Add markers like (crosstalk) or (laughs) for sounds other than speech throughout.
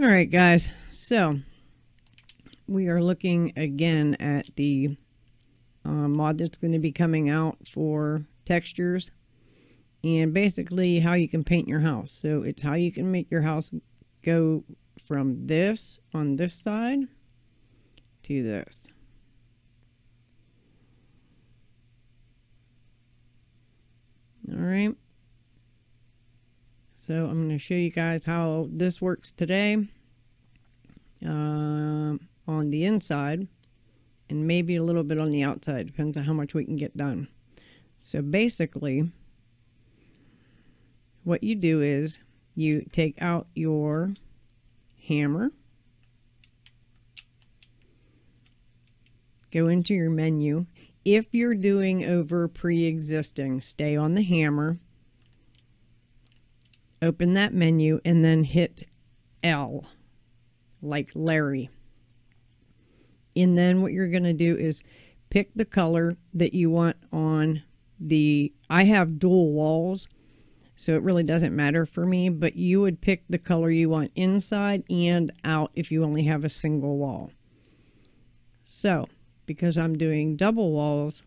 All right, guys. So we are looking again at the uh, mod that's going to be coming out for textures and basically how you can paint your house. So it's how you can make your house go from this on this side to this. All right. So I'm going to show you guys how this works today uh, on the inside and maybe a little bit on the outside. Depends on how much we can get done. So basically, what you do is you take out your hammer, go into your menu. If you're doing over pre-existing, stay on the hammer, open that menu, and then hit L, like Larry. And then what you're going to do is pick the color that you want on the, I have dual walls, so it really doesn't matter for me, but you would pick the color you want inside and out if you only have a single wall. So, because I'm doing double walls,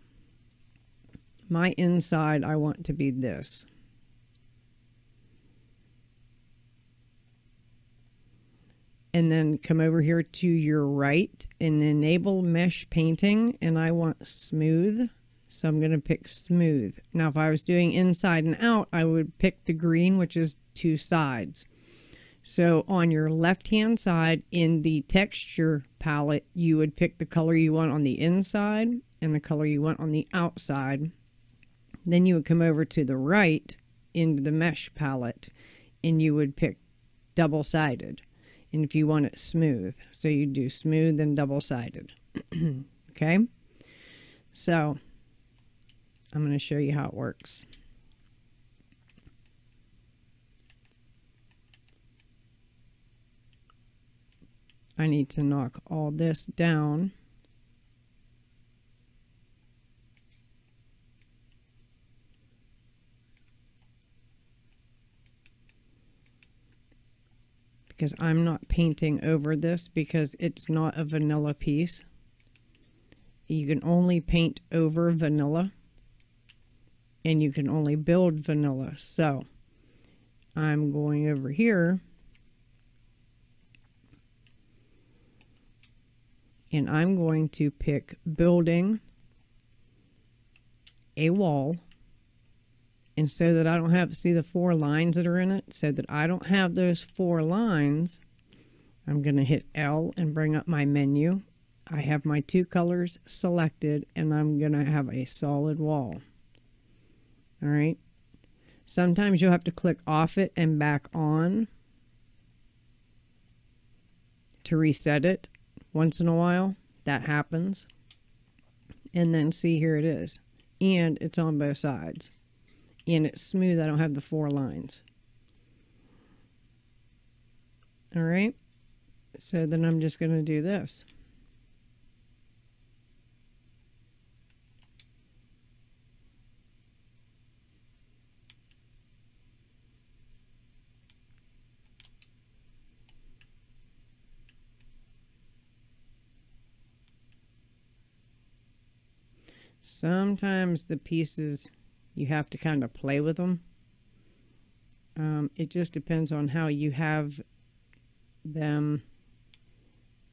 my inside I want to be this. And then come over here to your right and enable mesh painting and I want smooth so I'm going to pick smooth. Now, if I was doing inside and out, I would pick the green, which is two sides. So on your left-hand side in the texture palette, you would pick the color you want on the inside and the color you want on the outside. Then you would come over to the right into the mesh palette and you would pick double-sided. And if you want it smooth, so you do smooth and double-sided. (clears throat) okay? So I'm going to show you how it works. I need to knock all this down. Because I'm not painting over this because it's not a vanilla piece. You can only paint over vanilla and you can only build vanilla. So I'm going over here and I'm going to pick building a wall and so that I don't have to see the four lines that are in it so that I don't have those four lines I'm going to hit L and bring up my menu I have my two colors selected and I'm going to have a solid wall all right. Sometimes you'll have to click off it and back on to reset it once in a while. That happens. And then see here it is. And it's on both sides. And it's smooth. I don't have the four lines. All right. So then I'm just going to do this. Sometimes the pieces, you have to kind of play with them. Um, it just depends on how you have them.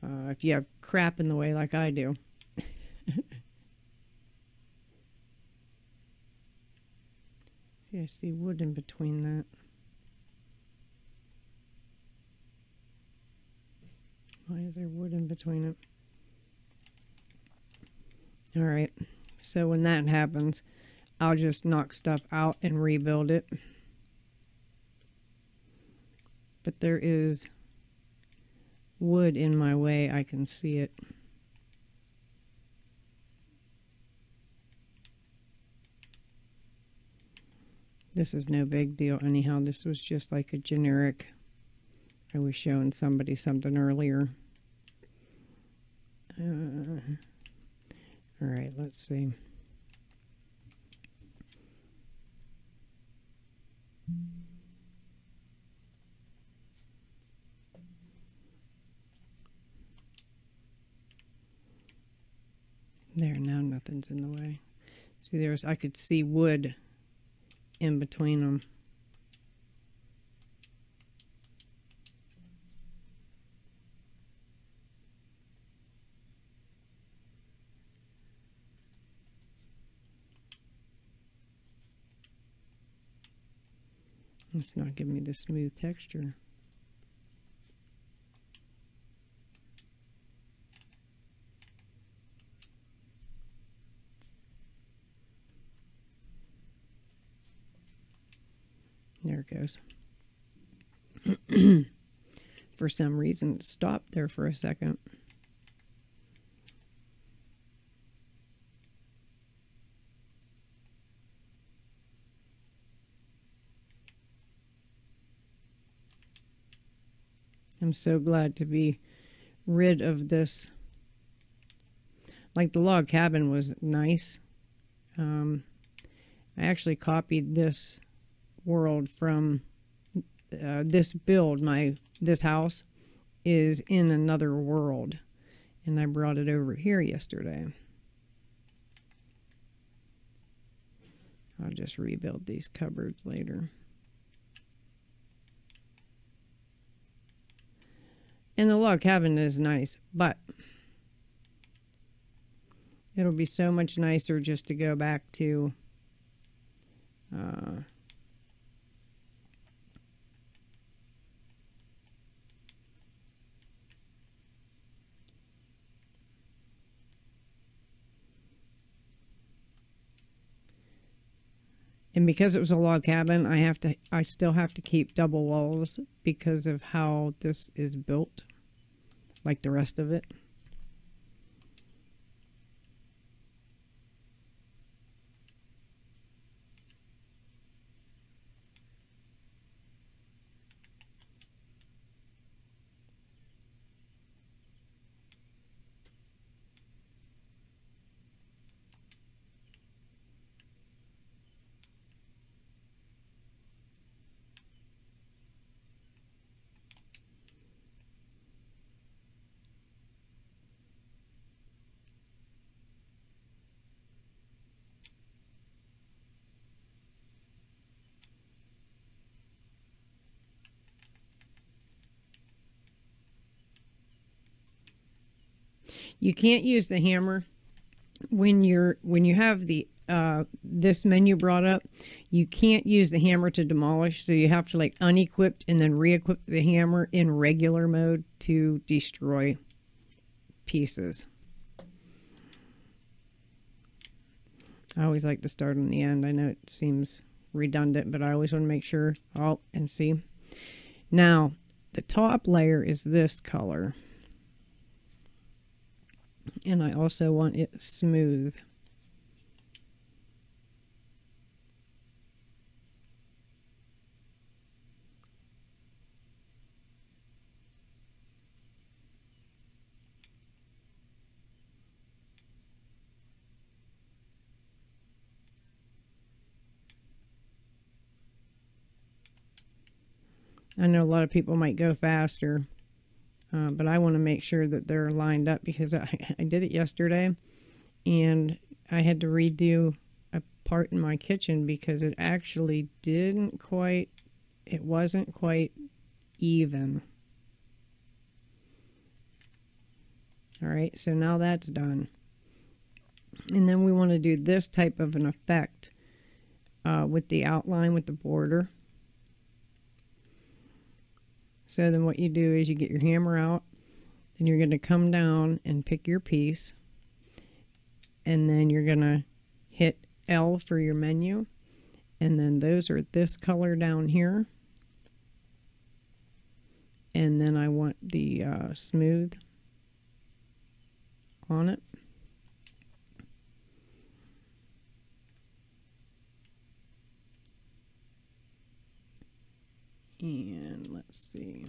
Uh, if you have crap in the way like I do. (laughs) see, I see wood in between that. Why is there wood in between it? All right. So when that happens, I'll just knock stuff out and rebuild it. But there is wood in my way. I can see it. This is no big deal anyhow. This was just like a generic. I was showing somebody something earlier. Uh, all right, let's see. There, now nothing's in the way. See, there's, I could see wood in between them. It's not giving me the smooth texture. There it goes. (clears throat) for some reason, it stopped there for a second. I'm so glad to be rid of this. Like the log cabin was nice. Um, I actually copied this world from uh, this build. My this house is in another world, and I brought it over here yesterday. I'll just rebuild these cupboards later. And the log cabin is nice, but it'll be so much nicer just to go back to uh, and because it was a log cabin I have to I still have to keep double walls because of how this is built like the rest of it You can't use the hammer when you're when you have the uh, this menu brought up. You can't use the hammer to demolish, so you have to like unequip and then re-equip the hammer in regular mode to destroy pieces. I always like to start on the end. I know it seems redundant, but I always want to make sure. Oh, and see. Now, the top layer is this color and I also want it smooth. I know a lot of people might go faster. Uh, but I want to make sure that they're lined up because I, (laughs) I did it yesterday and I had to redo a part in my kitchen because it actually didn't quite, it wasn't quite even. All right, so now that's done. And then we want to do this type of an effect uh, with the outline with the border. So then what you do is you get your hammer out and you're going to come down and pick your piece. And then you're going to hit L for your menu. And then those are this color down here. And then I want the uh, smooth on it And let's see.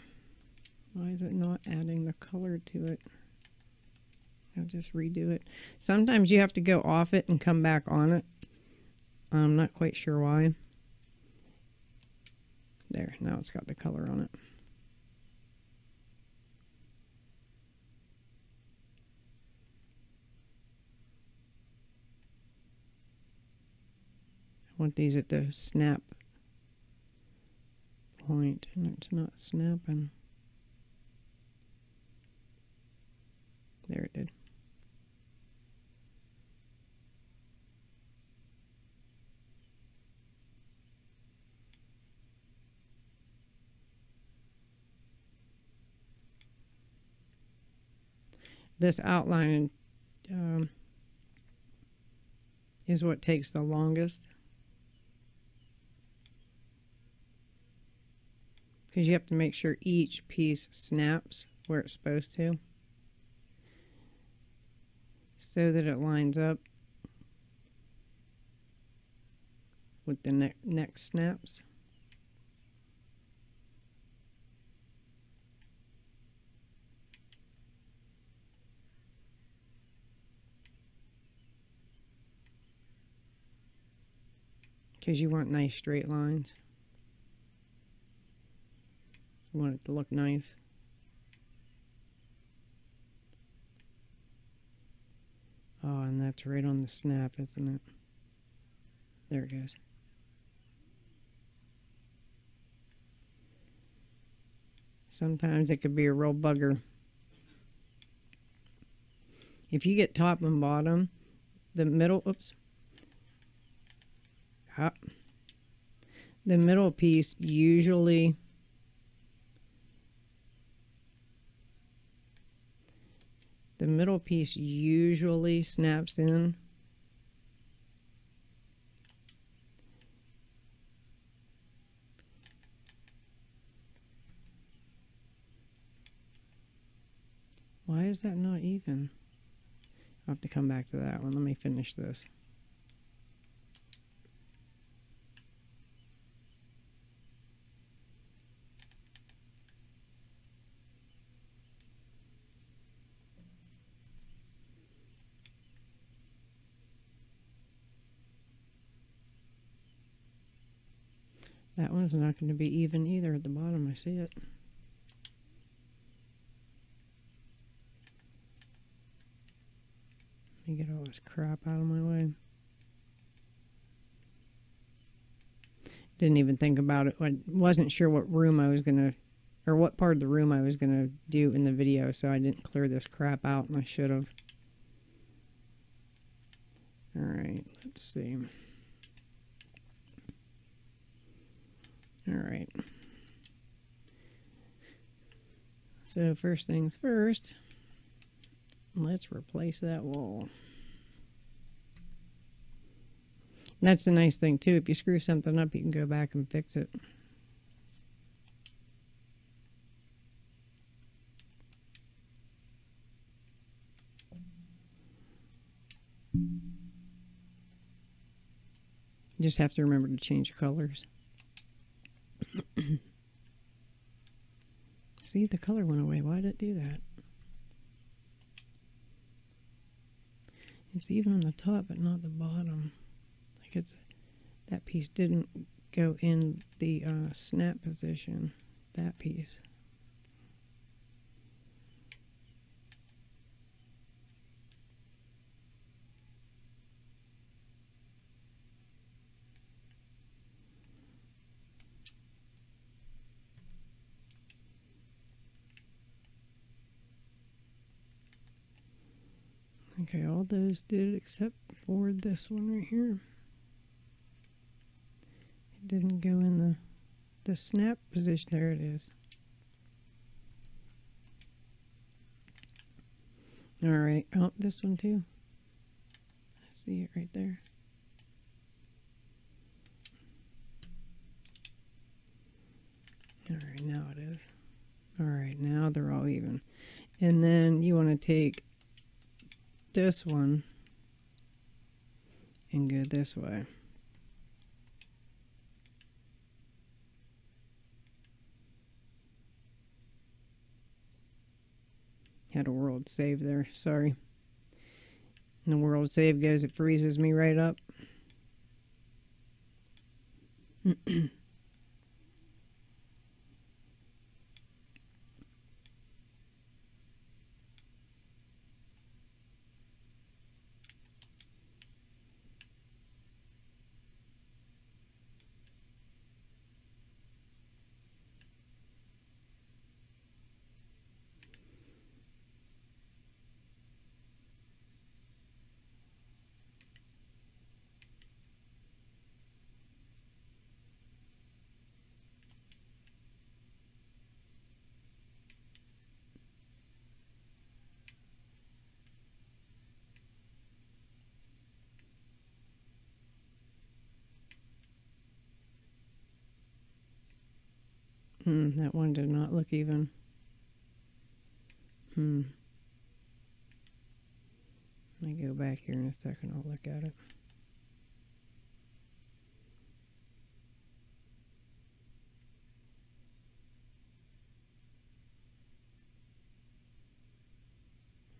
Why is it not adding the color to it? I'll just redo it. Sometimes you have to go off it and come back on it. I'm not quite sure why. There, now it's got the color on it. I want these at the snap point and it's not snapping. There it did. This outline um, is what takes the longest. Because you have to make sure each piece snaps where it's supposed to. So that it lines up with the ne next snaps. because you want nice straight lines. You want it to look nice. Oh, and that's right on the snap, isn't it? There it goes. Sometimes it could be a real bugger. If you get top and bottom, the middle, oops, the middle piece usually the middle piece usually snaps in Why is that not even? I'll have to come back to that one. Let me finish this. That one's not going to be even either at the bottom. I see it. Let me get all this crap out of my way. Didn't even think about it. I wasn't sure what room I was going to, or what part of the room I was going to do in the video, so I didn't clear this crap out, and I should have. Alright, let's see. All right. So first things first, let's replace that wall. that's the nice thing too. If you screw something up, you can go back and fix it. Just have to remember to change the colors. See, the color went away. Why did it do that? It's even on the top, but not the bottom. Like it's that piece didn't go in the uh, snap position. That piece. Okay, all those did except for this one right here. It didn't go in the the snap position. There it is. All right. Oh, this one too. I see it right there. All right, now it is. All right, now they're all even. And then you want to take this one and go this way. Had a world save there, sorry. And the world save goes, it freezes me right up. (clears throat) Hmm, that one did not look even. Hmm. Let me go back here in a second. I'll look at it.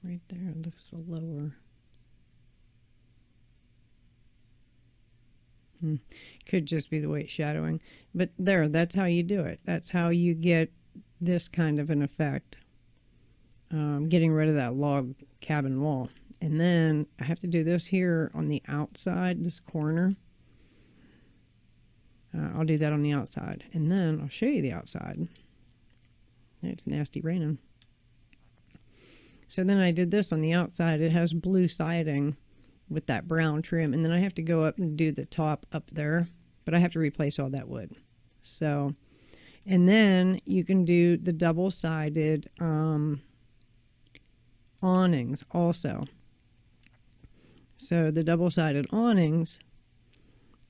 Right there, it looks lower. Hmm. Could just be the way it's shadowing. But there, that's how you do it. That's how you get this kind of an effect. Um, getting rid of that log cabin wall. And then I have to do this here on the outside, this corner. Uh, I'll do that on the outside. And then I'll show you the outside. It's nasty raining. So then I did this on the outside. It has blue siding with that brown trim. And then I have to go up and do the top up there. But I have to replace all that wood. So, and then you can do the double-sided um, awnings also. So the double-sided awnings,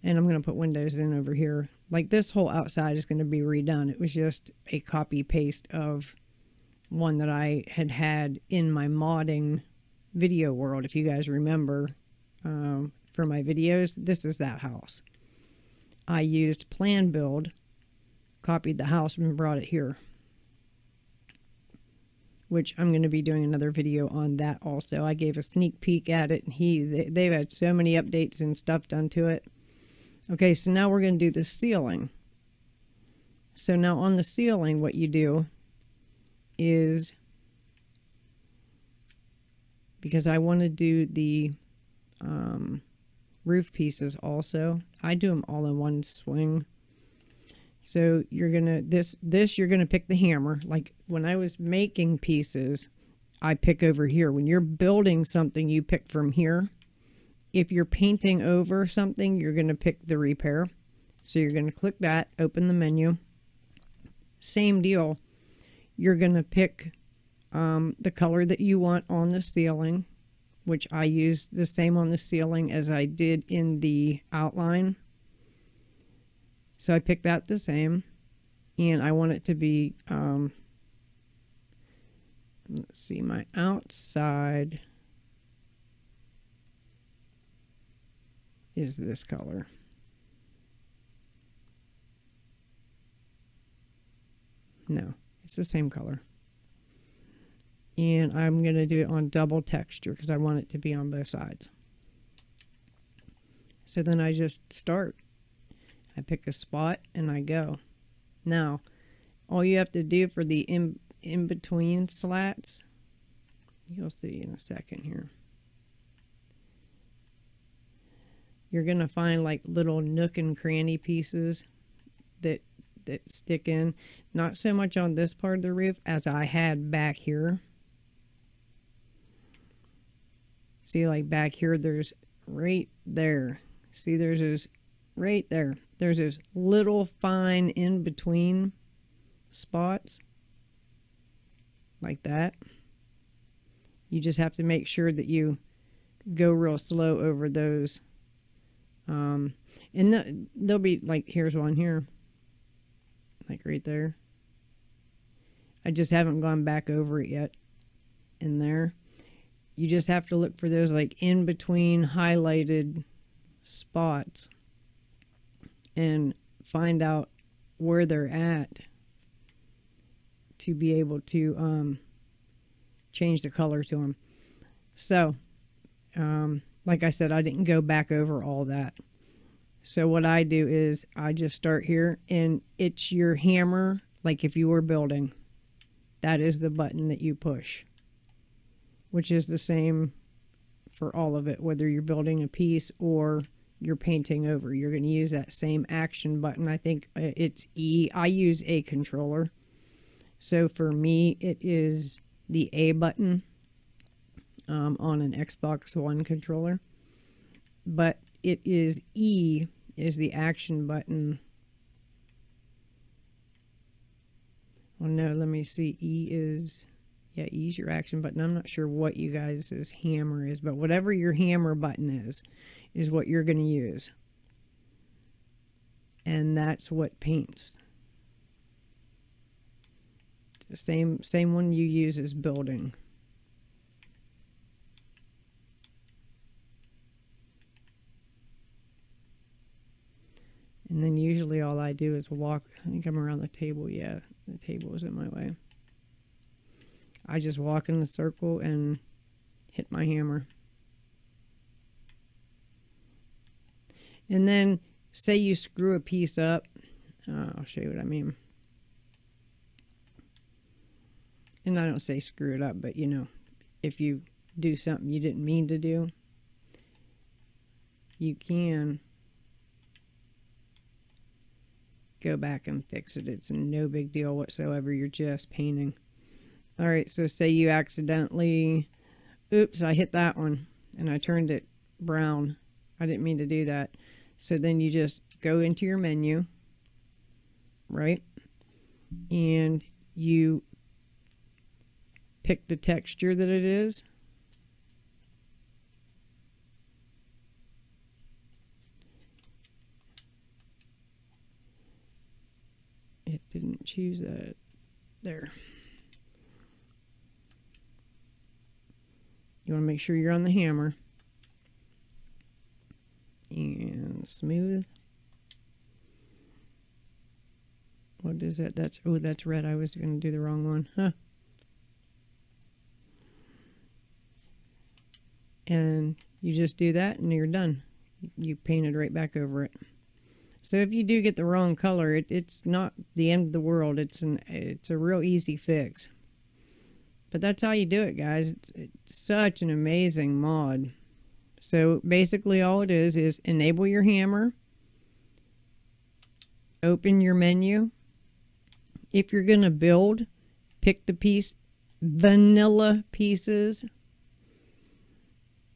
and I'm going to put windows in over here. Like this whole outside is going to be redone. It was just a copy paste of one that I had had in my modding video world. If you guys remember um, for my videos, this is that house. I used PlanBuild, copied the house and brought it here which I'm going to be doing another video on that also. I gave a sneak peek at it, and he they, they've had so many updates and stuff done to it. Okay, so now we're going to do the ceiling. So now on the ceiling, what you do is, because I want to do the um, roof pieces also, I do them all in one swing. So you're gonna this this you're gonna pick the hammer. Like when I was making pieces, I pick over here. When you're building something, you pick from here. If you're painting over something, you're gonna pick the repair. So you're gonna click that, open the menu. Same deal. You're gonna pick um, the color that you want on the ceiling, which I use the same on the ceiling as I did in the outline. So I picked that the same. And I want it to be, um, let's see, my outside is this color. No, it's the same color. And I'm going to do it on double texture because I want it to be on both sides. So then I just start. I pick a spot and I go. Now, all you have to do for the in, in between slats, you'll see in a second here. You're going to find like little nook and cranny pieces that that stick in. Not so much on this part of the roof as I had back here. See like back here there's right there. See there's those right there. There's those little fine in between spots like that. You just have to make sure that you go real slow over those. Um, and the, there'll be like, here's one here, like right there. I just haven't gone back over it yet in there. You just have to look for those like in between highlighted spots and find out where they're at to be able to um, change the color to them. So, um, like I said, I didn't go back over all that. So what I do is I just start here and it's your hammer, like if you were building. That is the button that you push, which is the same for all of it, whether you're building a piece or you're painting over. You're going to use that same action button. I think uh, it's E. I use a controller. So for me, it is the A button um, on an Xbox One controller. But it is E is the action button. Oh no, let me see. E is, yeah, E is your action button. I'm not sure what you guys' hammer is, but whatever your hammer button is, is what you're going to use. And that's what paints. same same one you use as building. And then usually all I do is walk. I think I'm around the table. Yeah, the table is in my way. I just walk in the circle and hit my hammer. And then say you screw a piece up. Uh, I'll show you what I mean. And I don't say screw it up, but you know, if you do something you didn't mean to do, you can go back and fix it. It's no big deal whatsoever. You're just painting. All right, so say you accidentally, oops, I hit that one and I turned it brown. I didn't mean to do that. So then you just go into your menu, right? And you pick the texture that it is. It didn't choose that. There. You want to make sure you're on the hammer. And smooth. What is that? That's, oh, that's red. I was going to do the wrong one. Huh. And you just do that and you're done. You painted right back over it. So if you do get the wrong color, it, it's not the end of the world. It's an it's a real easy fix. But that's how you do it, guys. It's, it's such an amazing mod. So basically all it is is enable your hammer, open your menu. If you're going to build, pick the piece, vanilla pieces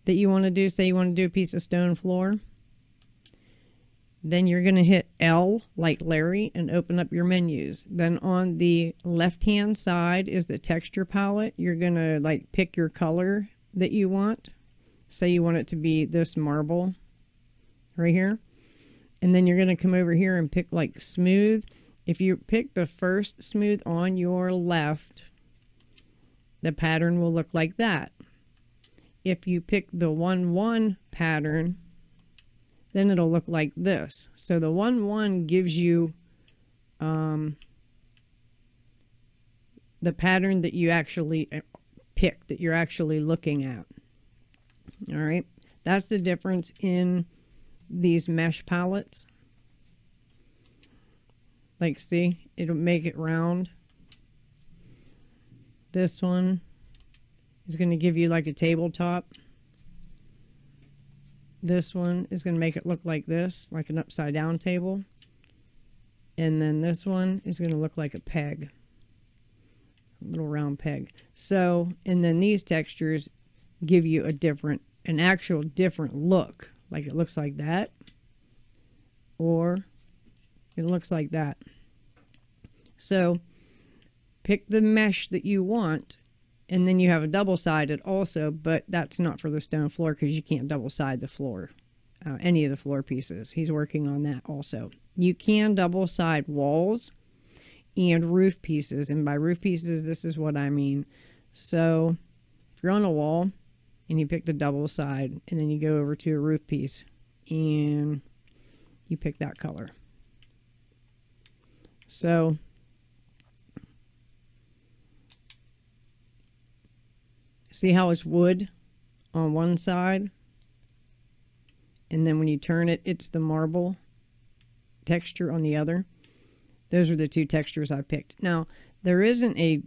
that you want to do. Say you want to do a piece of stone floor. Then you're going to hit L like Larry and open up your menus. Then on the left hand side is the texture palette. You're going to like pick your color that you want. Say you want it to be this marble right here. And then you're going to come over here and pick like smooth. If you pick the first smooth on your left, the pattern will look like that. If you pick the 1-1 pattern, then it'll look like this. So the 1, 1 gives you um, the pattern that you actually uh, pick, that you're actually looking at. All right. That's the difference in these mesh palettes. Like, see, it'll make it round. This one is going to give you like a tabletop. This one is going to make it look like this, like an upside down table. And then this one is going to look like a peg. A little round peg. So, and then these textures give you a different, an actual different look. Like it looks like that. Or it looks like that. So, pick the mesh that you want and then you have a double sided also, but that's not for the stone floor because you can't double side the floor, uh, any of the floor pieces. He's working on that also. You can double side walls and roof pieces. And by roof pieces, this is what I mean. So if you're on a wall and you pick the double side and then you go over to a roof piece and you pick that color. So See how it's wood on one side? And then when you turn it, it's the marble texture on the other. Those are the two textures I picked. Now, there isn't a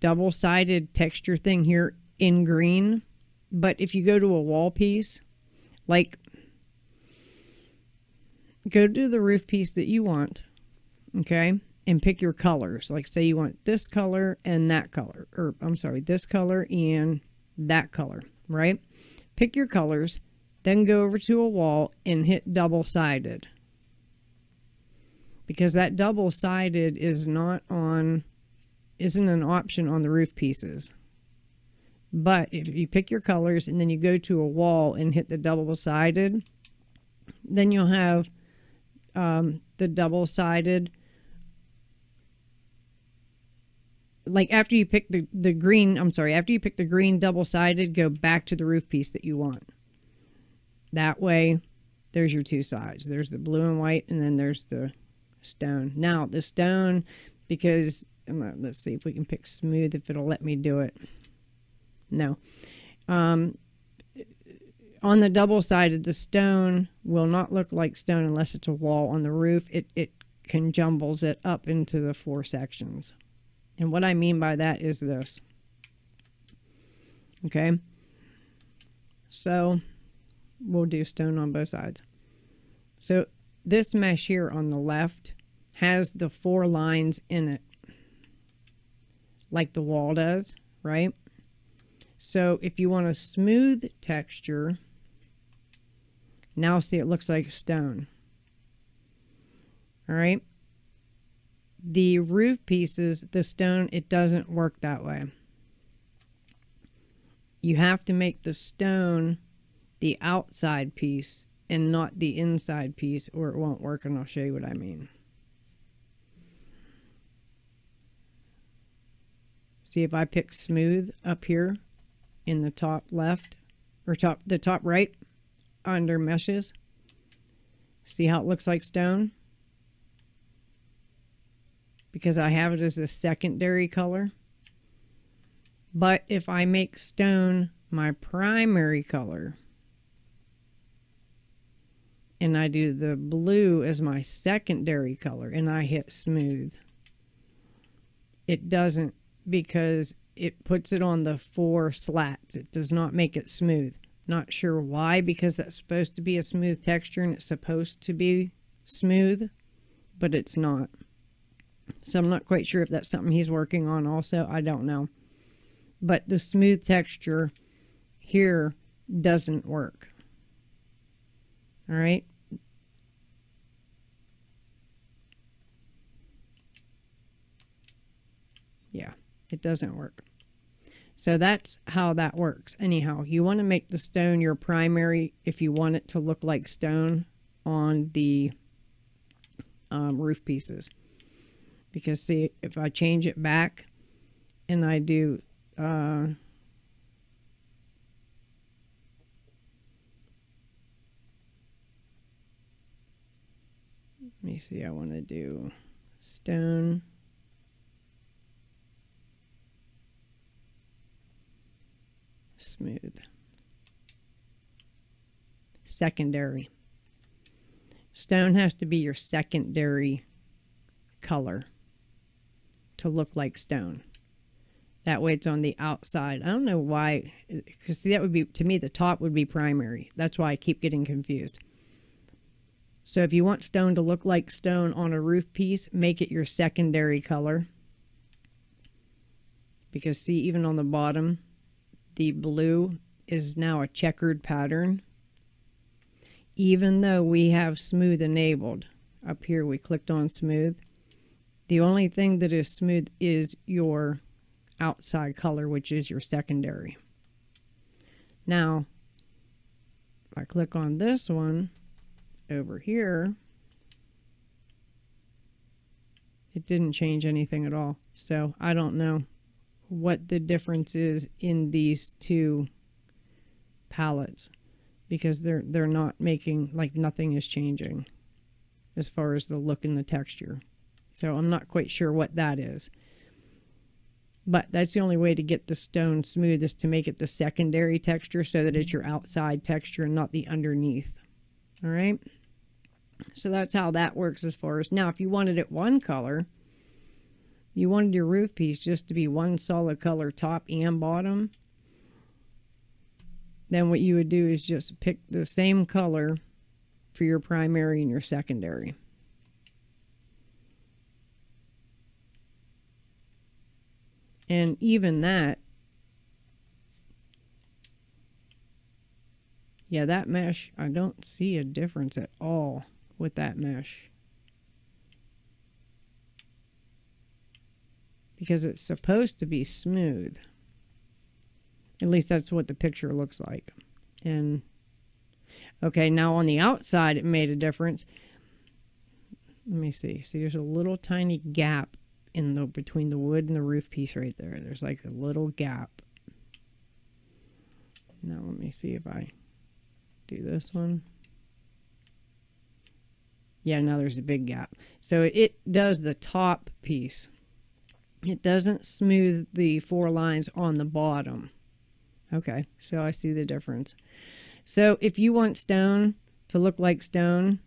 double-sided texture thing here in green, but if you go to a wall piece, like go to the roof piece that you want, okay? And pick your colors. Like say you want this color and that color, or I'm sorry, this color and that color, right? Pick your colors, then go over to a wall and hit double-sided. Because that double-sided is not on, isn't an option on the roof pieces. But if you pick your colors and then you go to a wall and hit the double-sided, then you'll have um, the double-sided like after you pick the, the green, I'm sorry, after you pick the green double sided, go back to the roof piece that you want. That way, there's your two sides. There's the blue and white, and then there's the stone. Now, the stone, because let's see if we can pick smooth if it'll let me do it. No. Um, on the double sided, the stone will not look like stone unless it's a wall on the roof. It, it can jumbles it up into the four sections. And what I mean by that is this. Okay. So we'll do stone on both sides. So this mesh here on the left has the four lines in it like the wall does, right? So if you want a smooth texture, now see it looks like stone. All right. The roof pieces, the stone, it doesn't work that way. You have to make the stone the outside piece and not the inside piece or it won't work and I'll show you what I mean. See if I pick smooth up here in the top left or top the top right under meshes. See how it looks like stone? Because I have it as a secondary color. But if I make stone my primary color and I do the blue as my secondary color and I hit smooth, it doesn't because it puts it on the four slats. It does not make it smooth. Not sure why, because that's supposed to be a smooth texture and it's supposed to be smooth, but it's not. So I'm not quite sure if that's something he's working on also. I don't know. But the smooth texture here doesn't work. All right. Yeah, it doesn't work. So that's how that works. Anyhow, you want to make the stone your primary if you want it to look like stone on the um, roof pieces. Because see, if I change it back and I do uh, let me see, I want to do stone. smooth. Secondary. Stone has to be your secondary color to look like stone. That way it's on the outside. I don't know why, because that would be, to me, the top would be primary. That's why I keep getting confused. So if you want stone to look like stone on a roof piece, make it your secondary color. Because see, even on the bottom, the blue is now a checkered pattern. Even though we have smooth enabled, up here we clicked on smooth, the only thing that is smooth is your outside color, which is your secondary. Now, if I click on this one over here, it didn't change anything at all. So I don't know what the difference is in these two palettes because they're they're not making like nothing is changing as far as the look and the texture. So I'm not quite sure what that is. But that's the only way to get the stone smooth is to make it the secondary texture so that it's mm-hmm. your outside texture and not the underneath. All right. So that's how that works as far as now if you wanted it one color, you wanted your roof piece just to be one solid color top and bottom, then what you would do is just pick the same color for your primary and your secondary. And even that, yeah, that mesh, I don't see a difference at all with that mesh. because it's supposed to be smooth. At least that's what the picture looks like. And okay, now on the outside it made a difference. Let me see. See, there's a little tiny gap in the between the wood and the roof piece right there. There's like a little gap. Now let me see if I do this one. Yeah, now there's a big gap. So it does the top piece. It doesn't smooth the four lines on the bottom. Okay, so I see the difference. So if you want stone to look like stone,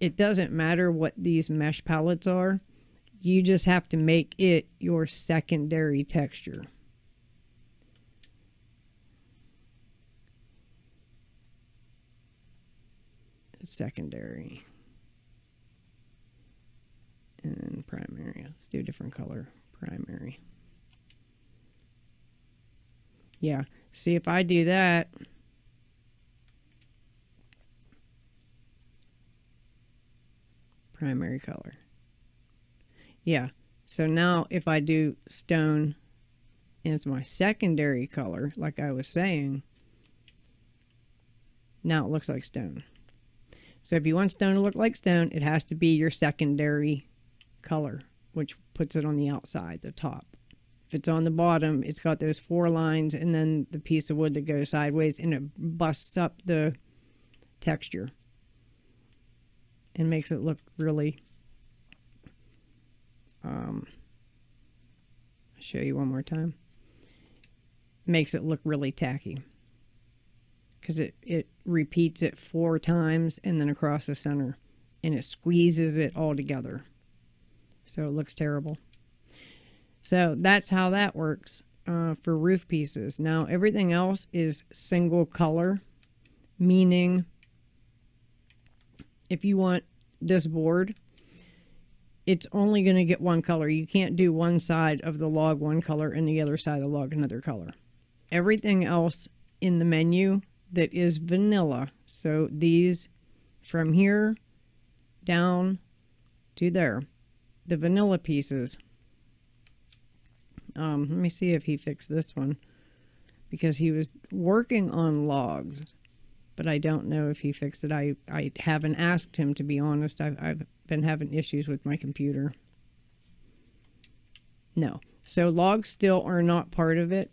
it doesn't matter what these mesh palettes are. You just have to make it your secondary texture. Secondary. And primary. Let's do a different color. Primary. Yeah. See if I do that. primary color. Yeah, so now if I do stone as my secondary color, like I was saying, now it looks like stone. So if you want stone to look like stone, it has to be your secondary color, which puts it on the outside, the top. If it's on the bottom, it's got those four lines and then the piece of wood that goes sideways and it busts up the texture and makes it look really um, I'll show you one more time. Makes it look really tacky. Because it it repeats it four times and then across the center and it squeezes it all together. So it looks terrible. So that's how that works uh, for roof pieces. Now everything else is single color meaning if you want this board, it's only going to get one color. You can't do one side of the log one color and the other side of the log another color. Everything else in the menu that is vanilla. So these from here down to there, the vanilla pieces. Um, let me see if he fixed this one because he was working on logs but I don't know if he fixed it. I, I haven't asked him, to be honest. I've, I've been having issues with my computer. No. So logs still are not part of it.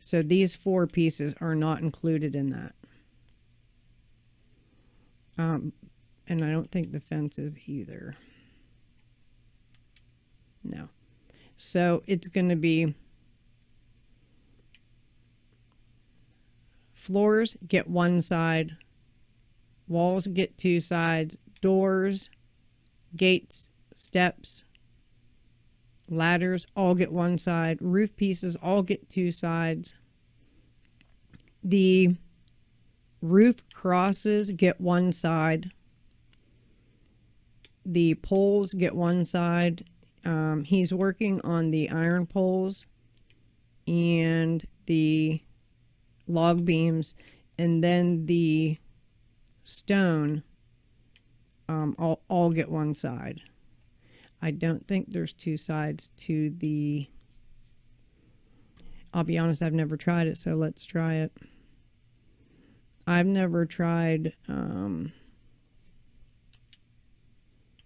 So these four pieces are not included in that. Um, and I don't think the fence is either. No. So it's going to be Floors get one side, walls get two sides, doors, gates, steps, ladders all get one side, roof pieces all get two sides. The roof crosses get one side. The poles get one side. Um, he's working on the iron poles and the log beams, and then the stone um, all, all get one side. I don't think there's two sides to the... I'll be honest, I've never tried it, so let's try it. I've never tried... Um,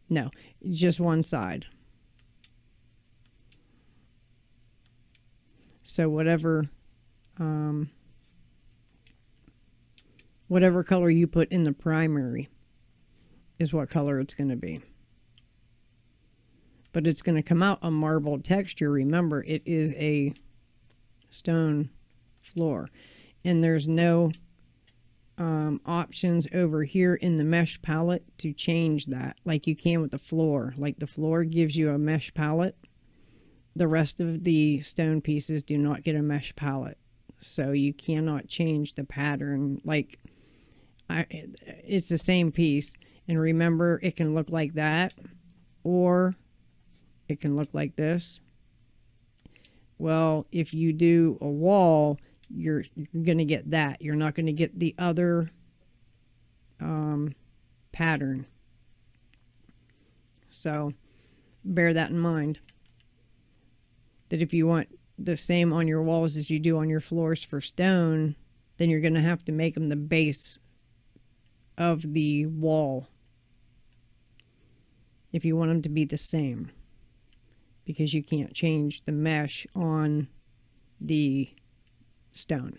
no, just one side. So whatever... Um, whatever color you put in the primary is what color it's going to be. But it's going to come out a marble texture. Remember, it is a stone floor. And there's no um, options over here in the mesh palette to change that like you can with the floor. Like the floor gives you a mesh palette. The rest of the stone pieces do not get a mesh palette. So you cannot change the pattern. Like I, it's the same piece. And remember, it can look like that, or it can look like this. Well, if you do a wall, you're, you're going to get that. You're not going to get the other um, pattern. So bear that in mind. That if you want the same on your walls as you do on your floors for stone, then you're going to have to make them the base of the wall if you want them to be the same because you can't change the mesh on the stone.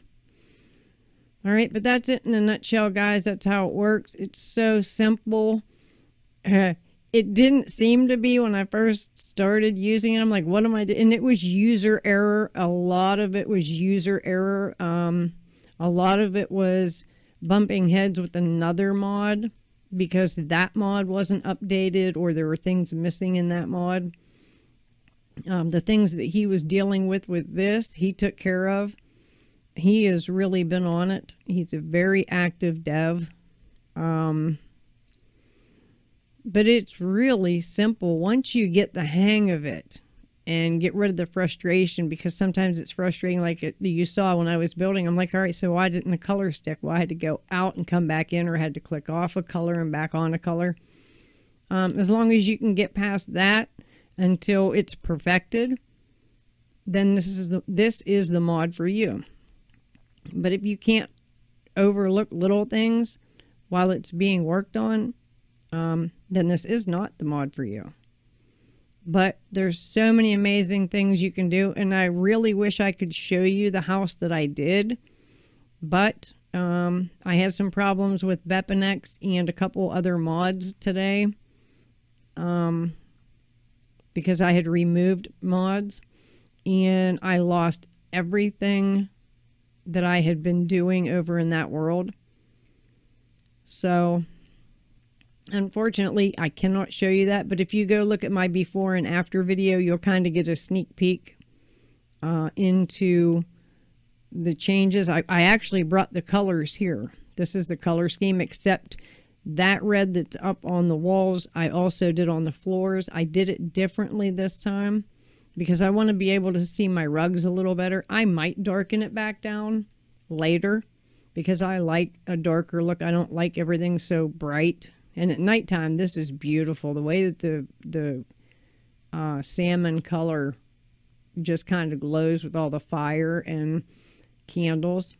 All right, but that's it in a nutshell, guys. That's how it works. It's so simple. Uh, it didn't seem to be when I first started using it. I'm like, what am I doing? And it was user error. A lot of it was user error. Um, a lot of it was bumping heads with another mod because that mod wasn't updated or there were things missing in that mod. Um, the things that he was dealing with with this, he took care of. He has really been on it. He's a very active dev. Um, but it's really simple once you get the hang of it and get rid of the frustration because sometimes it's frustrating like it, you saw when I was building I'm like all right so why didn't the color stick? Well I had to go out and come back in or had to click off a color and back on a color. Um, as long as you can get past that until it's perfected then this is the this is the mod for you. But if you can't overlook little things while it's being worked on um, then this is not the mod for you. But there's so many amazing things you can do, and I really wish I could show you the house that I did, but um, I had some problems with BepInEx and a couple other mods today um, because I had removed mods, and I lost everything that I had been doing over in that world. So Unfortunately, I cannot show you that, but if you go look at my before and after video, you'll kind of get a sneak peek uh, into the changes. I, I actually brought the colors here. This is the color scheme, except that red that's up on the walls, I also did on the floors. I did it differently this time because I want to be able to see my rugs a little better. I might darken it back down later because I like a darker look. I don't like everything so bright and at nighttime, this is beautiful. The way that the the uh, salmon color just kind of glows with all the fire and candles.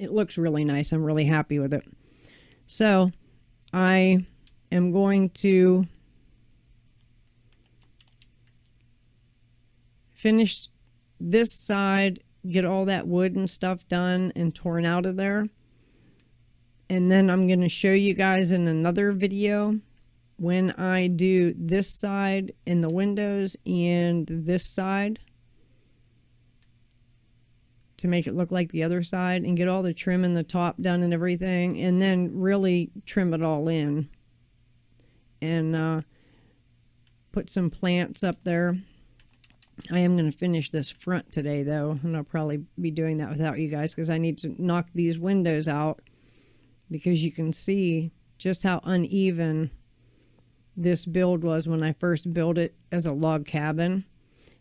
It looks really nice. I'm really happy with it. So I am going to finish this side, get all that wood and stuff done and torn out of there and then I'm going to show you guys in another video when I do this side in the windows and this side to make it look like the other side and get all the trim in the top done and everything and then really trim it all in and uh, put some plants up there. I am going to finish this front today though and I'll probably be doing that without you guys because I need to knock these windows out because you can see just how uneven this build was when I first built it as a log cabin.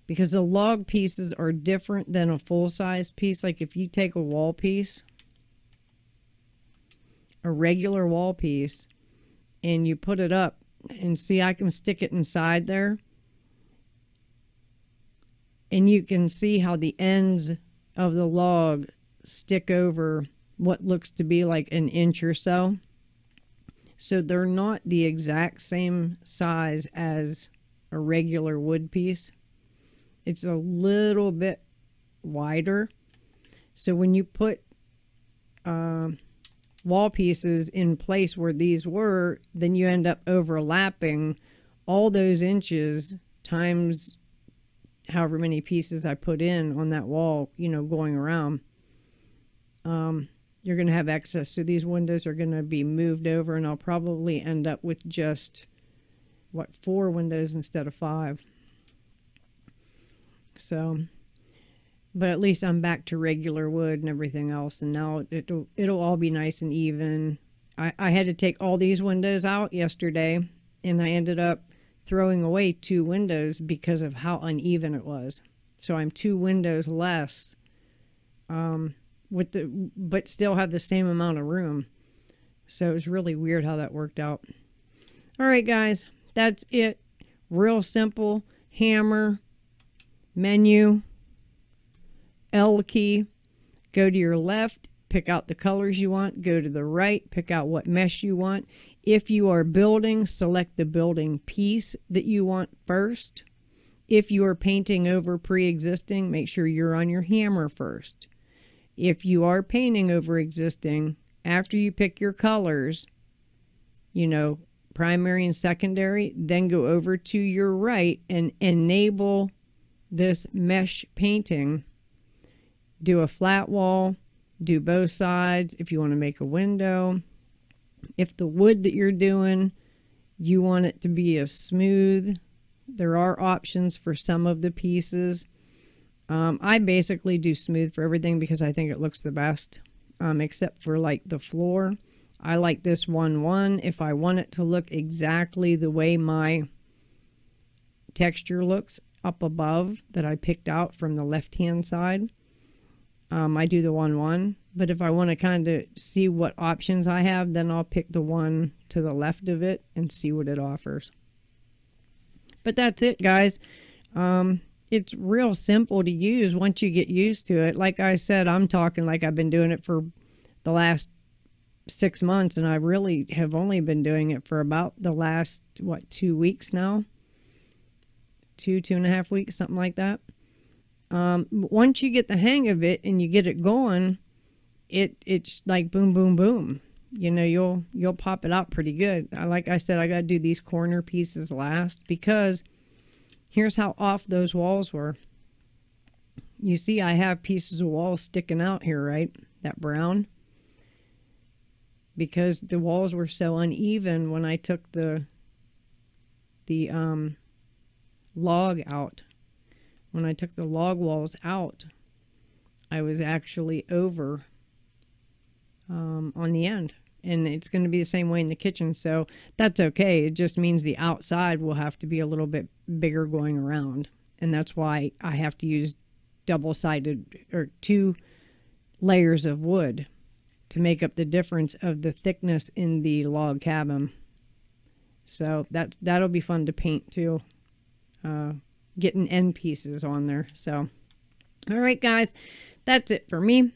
Because the log pieces are different than a full-size piece. Like if you take a wall piece a regular wall piece and you put it up and see I can stick it inside there and you can see how the ends of the log stick over what looks to be like an inch or so. So they're not the exact same size as a regular wood piece. It's a little bit wider. So when you put uh, wall pieces in place where these were, then you end up overlapping all those inches times however many pieces I put in on that wall, you know, going around. Um, you're going to have access to these windows are going to be moved over and I'll probably end up with just what four windows instead of five. So but at least I'm back to regular wood and everything else and now it'll, it'll all be nice and even. I, I had to take all these windows out yesterday and I ended up throwing away two windows because of how uneven it was. So I'm two windows less um, with the but still have the same amount of room. So it was really weird how that worked out. All right, guys, that's it. Real simple. Hammer, menu, L key. Go to your left, pick out the colors you want. Go to the right, pick out what mesh you want. If you are building, select the building piece that you want first. if you are painting over pre-existing, make sure you're on your hammer first. If you are painting over existing, after you pick your colors, you know, primary and secondary, then go over to your right and enable this mesh painting. Do a flat wall, do both sides if you want to make a window. If the wood that you're doing, you want it to be a smooth, there are options for some of the pieces. Um, I basically do smooth for everything because I think it looks the best, um, except for like the floor. I like this 1-1 if I want it to look exactly the way my texture looks up above that I picked out from the left-hand side. Um, I do the 1-1, but if I want to kind of see what options I have, then I'll pick the one to the left of it and see what it offers. But that's it, guys. Um, it's real simple to use once you get used to it. Like I said, I'm talking like I've been doing it for the last six months, and I really have only been doing it for about the last, what, two weeks now? Two, two and a half weeks, something like that. Um, once you get the hang of it and you get it going, it it's like boom, boom, boom. You know, you'll you'll pop it out pretty good. Like I said, I got to do these corner pieces last because here's how off those walls were. You see, I have pieces of wall sticking out here, right? That brown. Because the walls were so uneven when I took the the um, log out when I took the log walls out, I was actually over um, on the end. And it's going to be the same way in the kitchen. So that's okay. It just means the outside will have to be a little bit bigger going around. And that's why I have to use double sided or two layers of wood to make up the difference of the thickness in the log cabin. So that's that'll be fun to paint too. Uh, getting end pieces on there. So, all right, guys, that's it for me.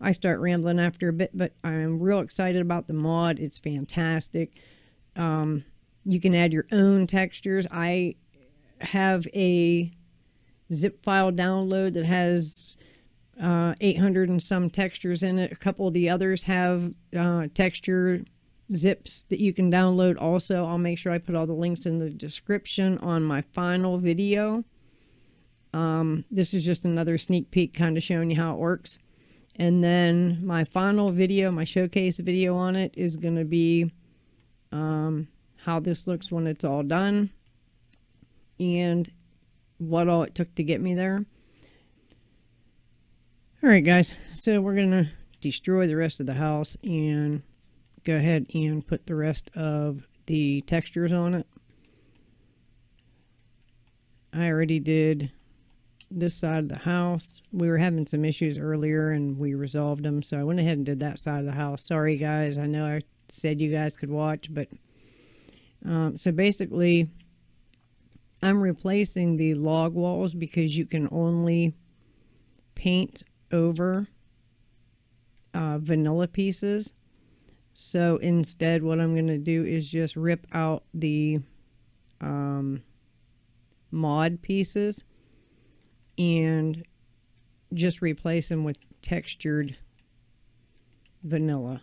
I start rambling after a bit, but I'm real excited about the mod. It's fantastic. Um, you can add your own textures. I have a zip file download that has uh, 800 and some textures in it. A couple of the others have uh, texture zips that you can download also. I'll make sure I put all the links in the description on my final video. Um, this is just another sneak peek kind of showing you how it works. And then my final video, my showcase video on it is going to be um, how this looks when it's all done and what all it took to get me there. All right, guys, so we're going to destroy the rest of the house and go ahead and put the rest of the textures on it. I already did this side of the house. We were having some issues earlier and we resolved them. So I went ahead and did that side of the house. Sorry guys. I know I said you guys could watch, but um, so basically I'm replacing the log walls because you can only paint over uh, vanilla pieces. So instead, what I'm going to do is just rip out the um, mod pieces and just replace them with textured vanilla.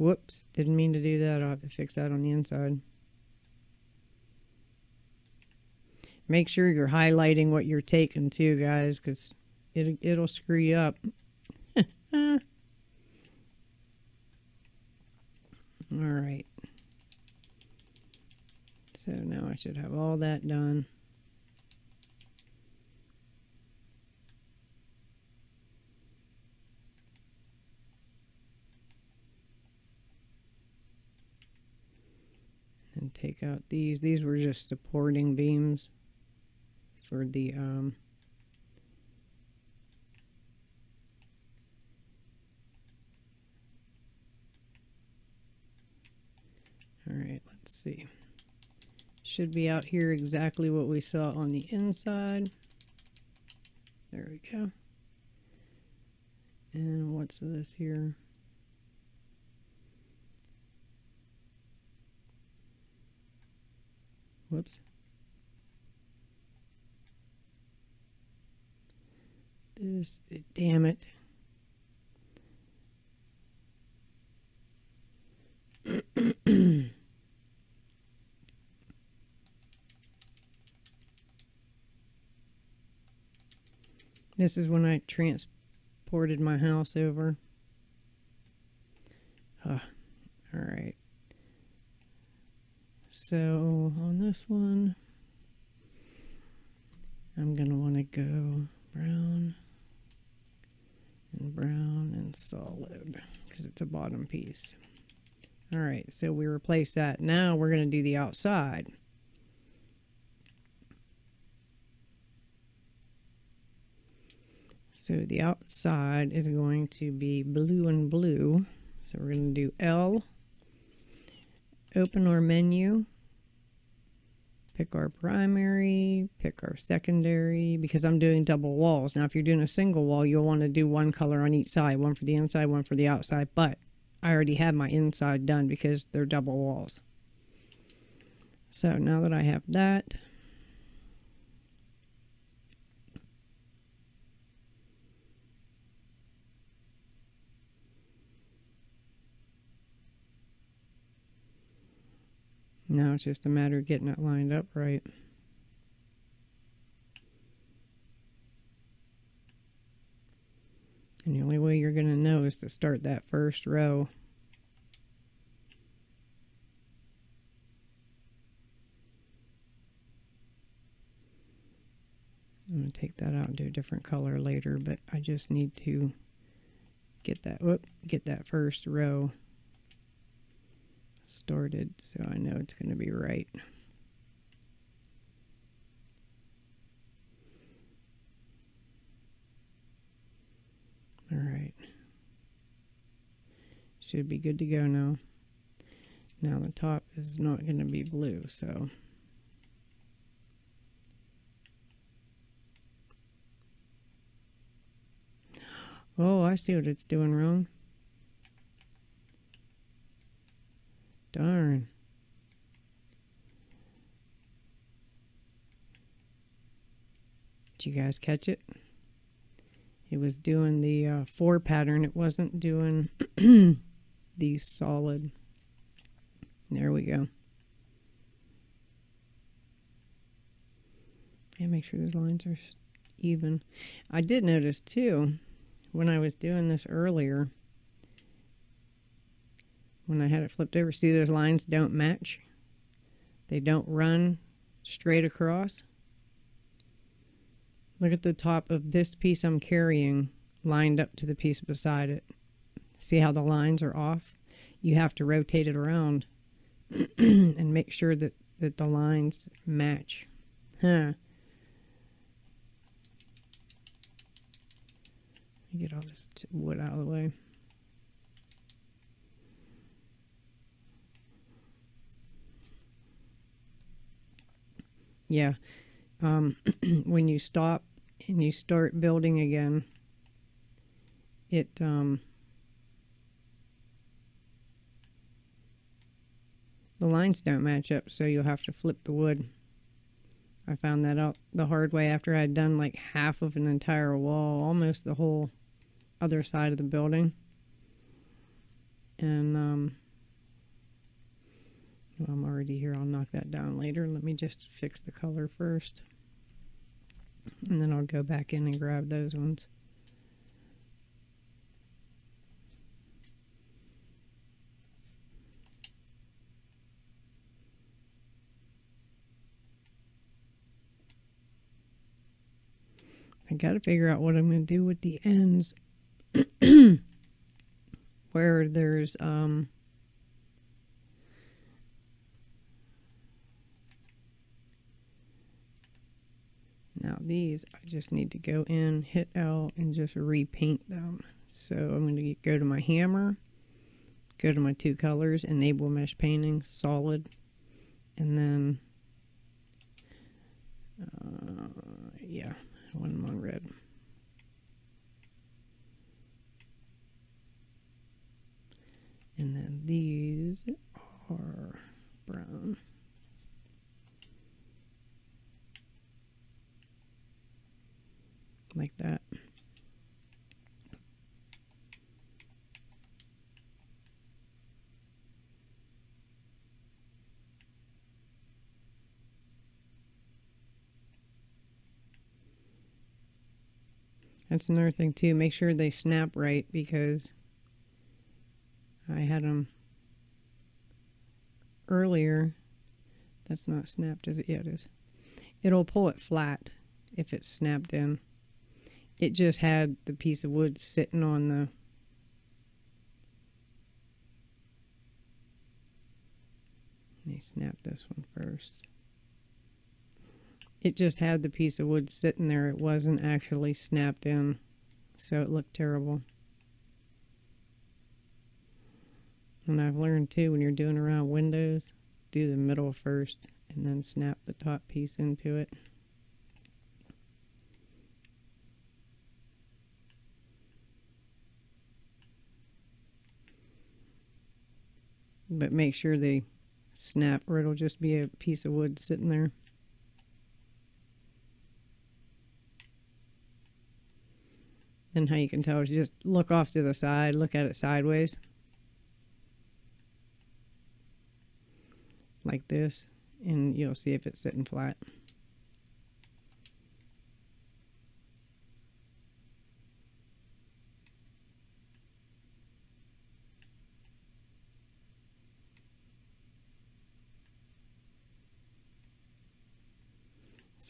Whoops, didn't mean to do that. I'll have to fix that on the inside. Make sure you're highlighting what you're taking too, guys, because it, it'll screw you up. (laughs) All right. So now I should have all that done. and take out these. These were just supporting beams for the um, All right, let's see. Should be out here exactly what we saw on the inside. There we go. And what's this here? Whoops. This, damn it. (clears throat) this is when I transported my house over. Uh, all right. So on this one, I'm going to want to go brown and brown and solid because it's a bottom piece. All right, so we replace that. Now we're going to do the outside. So the outside is going to be blue and blue. So we're going to do L, open our menu, pick our primary, pick our secondary, because I'm doing double walls. Now, if you're doing a single wall, you'll want to do one color on each side, one for the inside, one for the outside, but I already have my inside done because they're double walls. So now that I have that, Now it's just a matter of getting it lined up right. And the only way you're going to know is to start that first row. I'm going to take that out and do a different color later, but I just need to get that, whoop, get that first row started so I know it's going to be right. All right. Should be good to go now. Now the top is not going to be blue, so... Oh, I see what it's doing wrong. Darn. Did you guys catch it? It was doing the uh, four pattern. It wasn't doing (clears throat) the solid. There we go. And make sure those lines are even. I did notice too, when I was doing this earlier, when I had it flipped over, see those lines don't match? They don't run straight across. Look at the top of this piece I'm carrying lined up to the piece beside it. See how the lines are off? You have to rotate it around (clears throat) and make sure that, that the lines match. Huh. Get all this wood out of the way. Yeah. Um, (clears throat) when you stop and you start building again, it um, the lines don't match up, so you'll have to flip the wood. I found that out the hard way after I'd done like half of an entire wall, almost the whole other side of the building. And um, I'm already here. I'll knock that down later. Let me just fix the color first. And then I'll go back in and grab those ones. I got to figure out what I'm going to do with the ends (clears throat) where there's um, Now these, I just need to go in, hit L, and just repaint them. So I'm going to go to my hammer, go to my two colors, enable mesh painting, solid, and then, uh, yeah, one more red. And then these are brown. Like that. That's another thing too. Make sure they snap right because I had them earlier. That's not snapped, is it? Yeah, it is. It'll pull it flat if it's snapped in. It just had the piece of wood sitting on the Let me snap this one first. It just had the piece of wood sitting there. It wasn't actually snapped in. So it looked terrible. And I've learned too, when you're doing around windows, do the middle first and then snap the top piece into it. But make sure they snap or it'll just be a piece of wood sitting there. And how you can tell is just look off to the side, look at it sideways. Like this, and you'll see if it's sitting flat.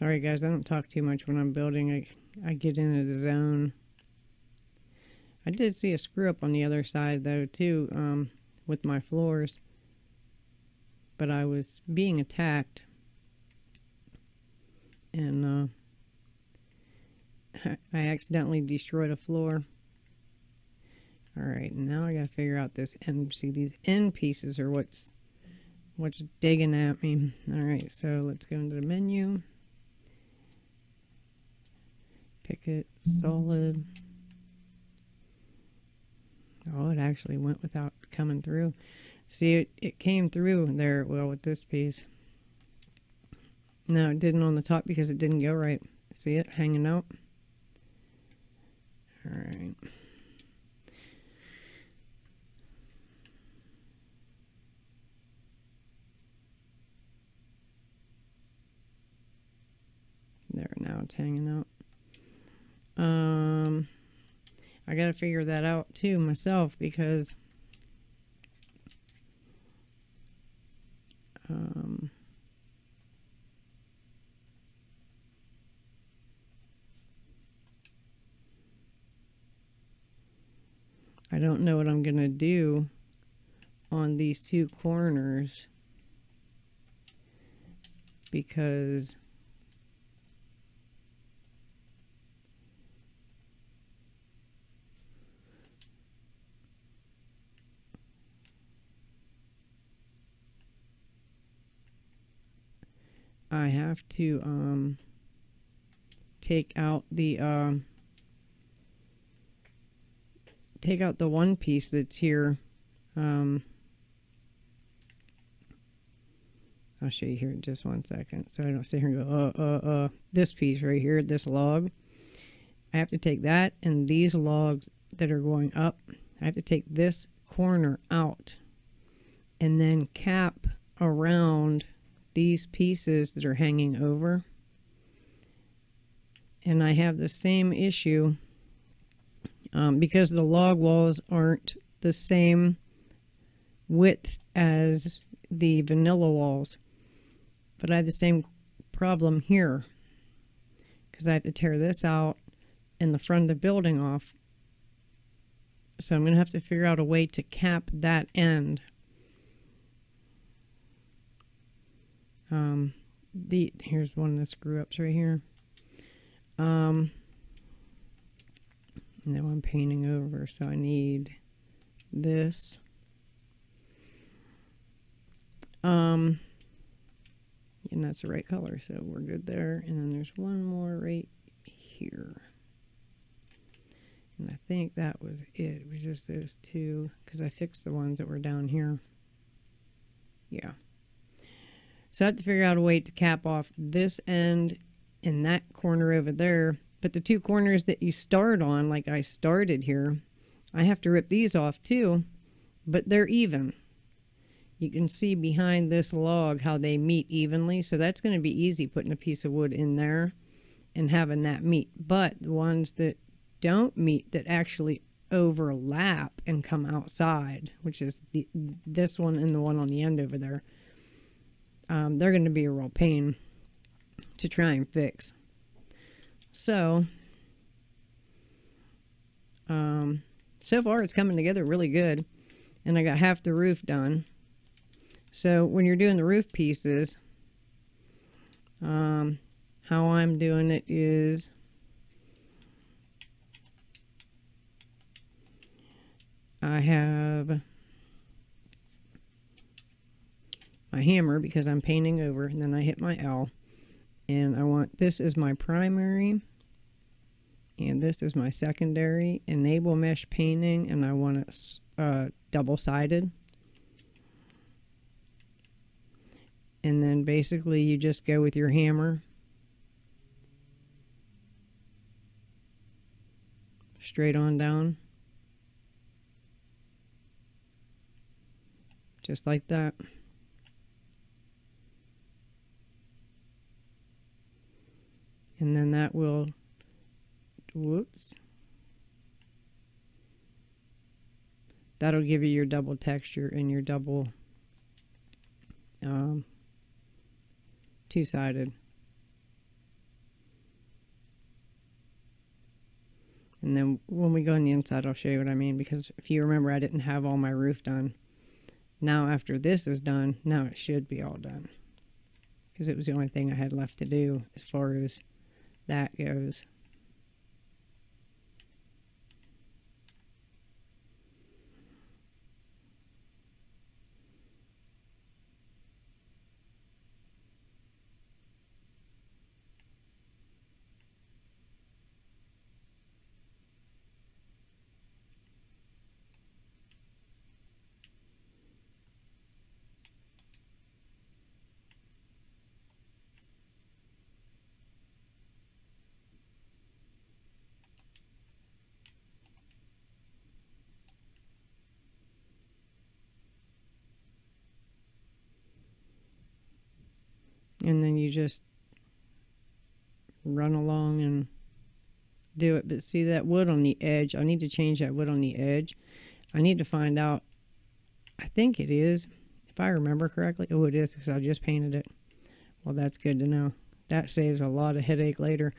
Sorry guys, I don't talk too much when I'm building. I, I get into the zone. I did see a screw up on the other side though too um, with my floors. But I was being attacked. And uh, (laughs) I accidentally destroyed a floor. Alright, now I gotta figure out this end. See, these end pieces are what's what's digging at me. Alright, so let's go into the menu. Pick it solid. Oh, it actually went without coming through. See, it, it came through there well with this piece. No, it didn't on the top because it didn't go right. See it hanging out? Alright. There, now it's hanging out. Um... I got to figure that out too myself because um, I don't know what I'm going to do on these two corners because I have to um, take out the uh, take out the one piece that's here. Um, I'll show you here in just one second so I don't sit here and go, uh, uh, uh, this piece right here, this log. I have to take that and these logs that are going up, I have to take this corner out and then cap around these pieces that are hanging over. And I have the same issue um, because the log walls aren't the same width as the vanilla walls. But I have the same problem here because I have to tear this out and the front of the building off. So I'm going to have to figure out a way to cap that end. Um, the here's one of the screw ups right here. Um, now I'm painting over, so I need this. Um, and that's the right color, so we're good there. And then there's one more right here. And I think that was it. It was just those two, because I fixed the ones that were down here. Yeah. So I have to figure out a way to cap off this end and that corner over there. But the two corners that you start on, like I started here, I have to rip these off too, but they're even. You can see behind this log how they meet evenly. So that's going to be easy putting a piece of wood in there and having that meet. But the ones that don't meet that actually overlap and come outside, which is the, this one and the one on the end over there, um, they're going to be a real pain to try and fix. So, um, so far it's coming together really good. And I got half the roof done. So when you're doing the roof pieces, um, how I'm doing it is I have my hammer because I'm painting over and then I hit my L. And I want this is my primary and this is my secondary enable mesh painting and I want it uh, double-sided. And then basically you just go with your hammer. Straight on down. Just like that and then that will whoops. That'll give you your double texture and your double um, two-sided. And then when we go on the inside I'll show you what I mean because if you remember I didn't have all my roof done. Now after this is done now it should be all done because it was the only thing I had left to do as far as that goes. and then just run along and do it. But see that wood on the edge I need to change that wood on the edge. I need to find out I think it is if I remember correctly oh it is because I just painted it. Well that's good to know. That saves a lot of headache later.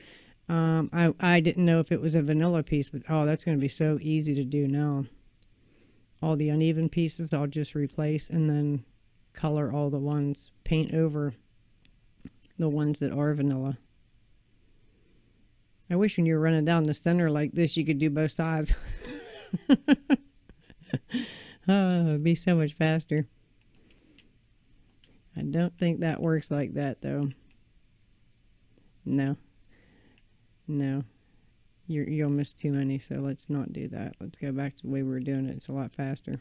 Um, I, I didn't know if it was a vanilla piece but oh that's going to be so easy to do now. All the uneven pieces I'll just replace and then color all the ones paint over the ones that are vanilla. I wish when you were running down the center like this, you could do both sides. (laughs) oh, it'd be so much faster. I don't think that works like that, though. No. No. You're, you'll miss too many, so let's not do that. Let's go back to the way we were doing it. It's a lot faster.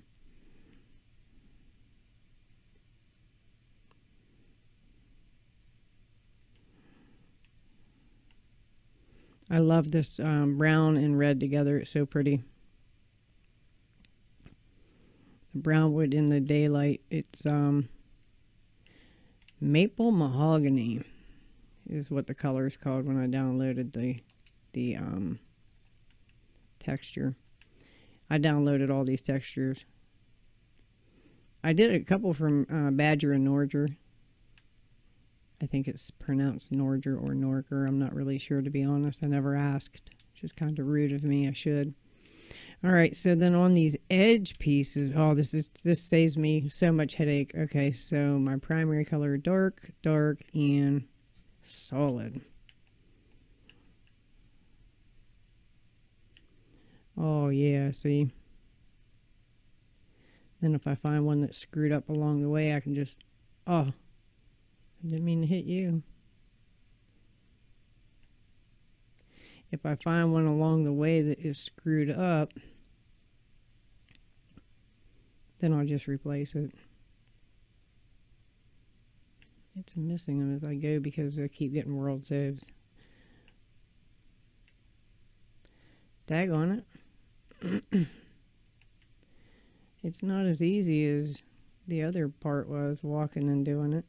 I love this um, brown and red together. It's so pretty. The brown wood in the daylight. It's um, maple mahogany is what the color is called when I downloaded the the um, texture. I downloaded all these textures. I did a couple from uh, Badger and Norger. I think it's pronounced Norger or Norger. I'm not really sure, to be honest. I never asked, which is kind of rude of me. I should. All right, so then on these edge pieces, oh, this is this saves me so much headache. Okay, so my primary color, dark, dark, and solid. Oh, yeah, see? Then if I find one that's screwed up along the way, I can just Oh, I didn't mean to hit you. If I find one along the way that is screwed up, then I'll just replace it. It's missing them as I go because I keep getting world saves. Tag on it. (clears throat) it's not as easy as the other part was, walking and doing it.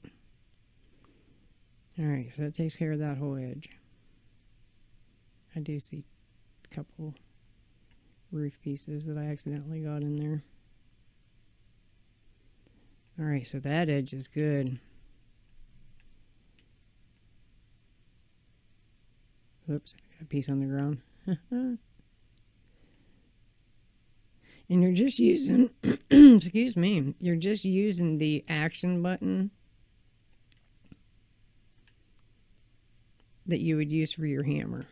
Alright, so that takes care of that whole edge. I do see a couple roof pieces that I accidentally got in there. Alright, so that edge is good. Got a piece on the ground. (laughs) and you're just using, (clears throat) excuse me, you're just using the action button that you would use for your hammer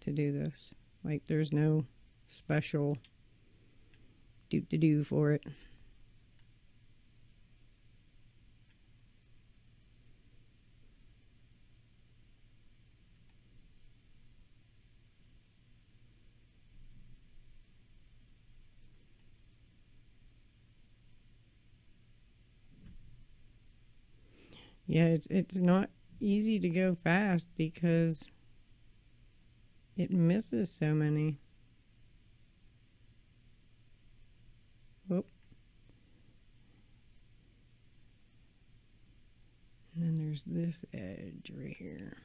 to do this. Like there's no special do to do for it. Yeah, it's it's not easy to go fast because it misses so many. Whoop. And then there's this edge right here.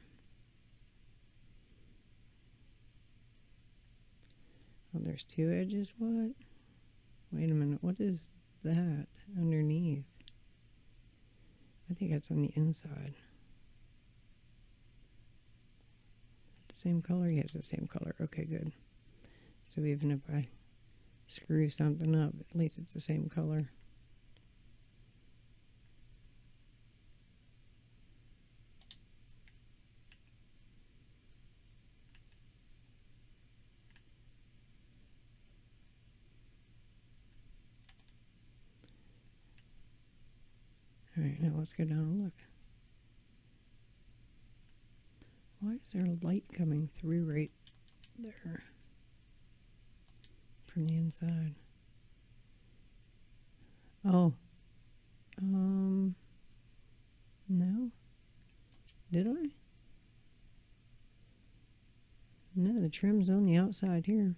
Oh, there's two edges? What? Wait a minute. What is that underneath? I think that's on the inside. Same color? Yeah, it's the same color. Okay, good. So even if I screw something up, at least it's the same color. All right, now let's go down and look. Why is there a light coming through right there from the inside? Oh, um, no, did I? No, the trim's on the outside here.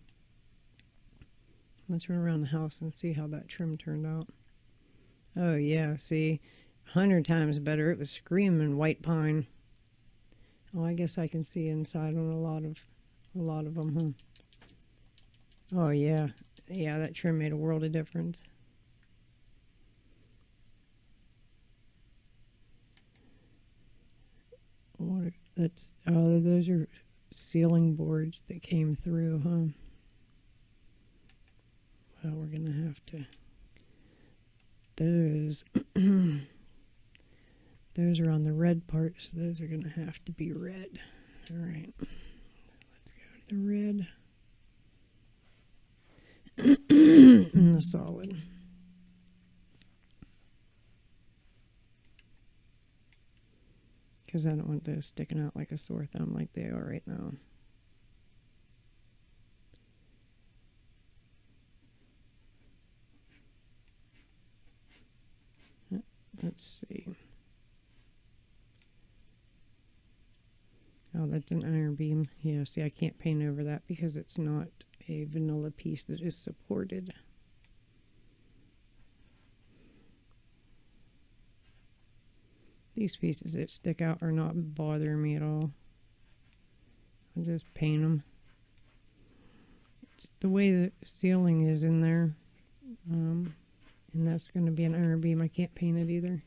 Let's run around the house and see how that trim turned out. Oh yeah, see, a hundred times better. It was screaming white pine. Oh, I guess I can see inside on a lot of a lot of them, huh? Oh yeah, yeah, that trim made a world of difference. What? That's oh, those are ceiling boards that came through, huh? Well, we're gonna have to. Those. (clears throat) Those are on the red part, so those are going to have to be red. All right, let's go to the red (clears throat) and the solid. Because I don't want those sticking out like a sore thumb like they are right now. Let's see. Oh, that's an iron beam. Yeah, see, I can't paint over that because it's not a vanilla piece that is supported. These pieces that stick out are not bothering me at all. I'll just paint them. It's the way the ceiling is in there. Um, and that's going to be an iron beam. I can't paint it either.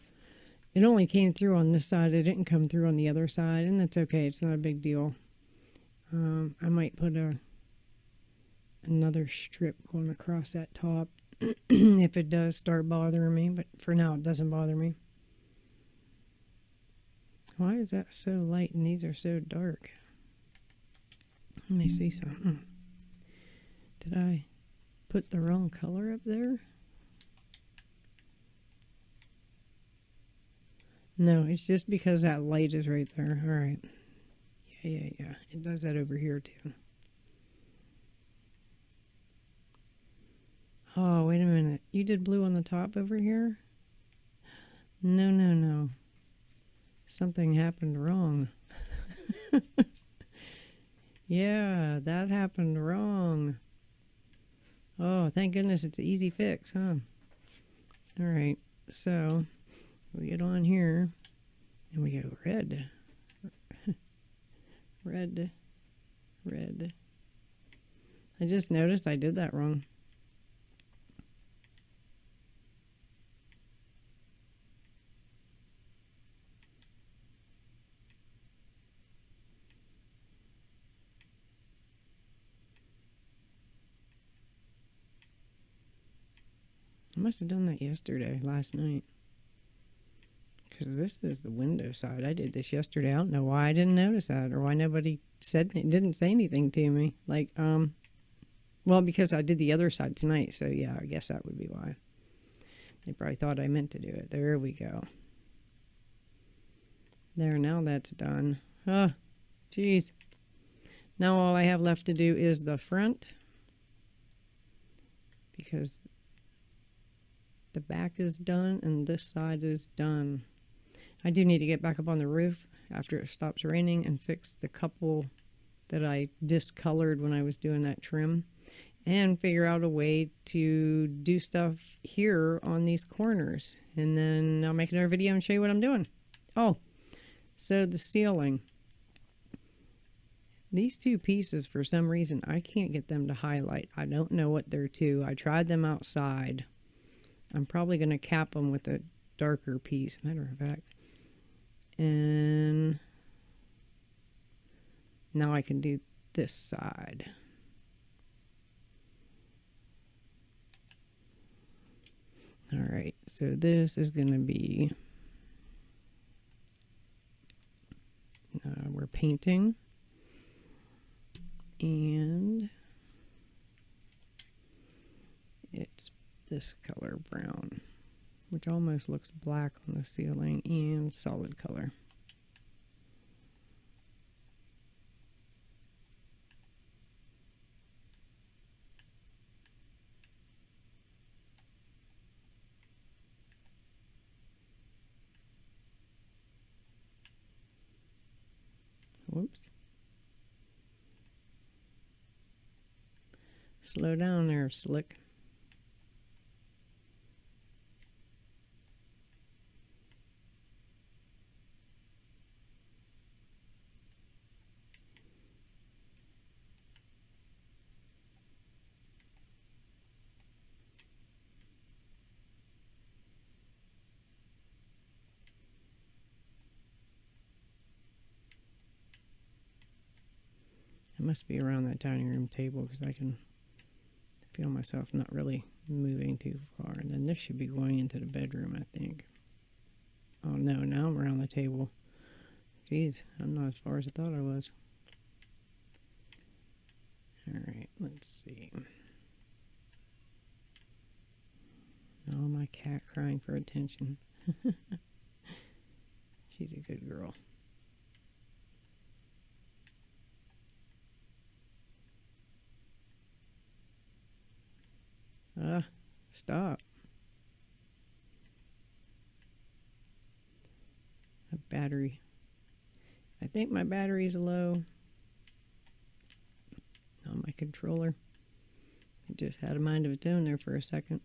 It only came through on this side. It didn't come through on the other side, and that's okay. It's not a big deal. Um, I might put a another strip going across that top (clears throat) if it does start bothering me, but for now it doesn't bother me. Why is that so light and these are so dark? Let me see something. Did I put the wrong color up there? No, it's just because that light is right there. All right. Yeah, yeah, yeah. It does that over here too. Oh, wait a minute. You did blue on the top over here? No, no, no. Something happened wrong. (laughs) yeah, that happened wrong. Oh, thank goodness it's an easy fix, huh? All right, so we get on here and we go red, (laughs) red, red. I just noticed I did that wrong. I must have done that yesterday, last night. Because this is the window side. I did this yesterday. I don't know why I didn't notice that or why nobody said didn't say anything to me. Like, um, well, because I did the other side tonight. So, yeah, I guess that would be why. They probably thought I meant to do it. There we go. There, now that's done. Oh, jeez. Now all I have left to do is the front. Because the back is done and this side is done. I do need to get back up on the roof after it stops raining and fix the couple that I discolored when I was doing that trim and figure out a way to do stuff here on these corners. And then I'll make another video and show you what I'm doing. Oh, so the ceiling. These two pieces, for some reason, I can't get them to highlight. I don't know what they're to. I tried them outside I'm probably going to cap them with a darker piece, matter of fact. And now I can do this side. All right, so this is going to be, uh, we're painting and it's this color brown, which almost looks black on the ceiling and solid color. Whoops. Slow down there, Slick. Must be around that dining room table because I can feel myself not really moving too far. And then this should be going into the bedroom, I think. Oh no, now I'm around the table. Jeez, I'm not as far as I thought I was. Alright, let's see. Oh, my cat crying for attention. (laughs) She's a good girl. Uh, stop. A battery. I think my battery's low on my controller. It just had a mind of its own there for a second.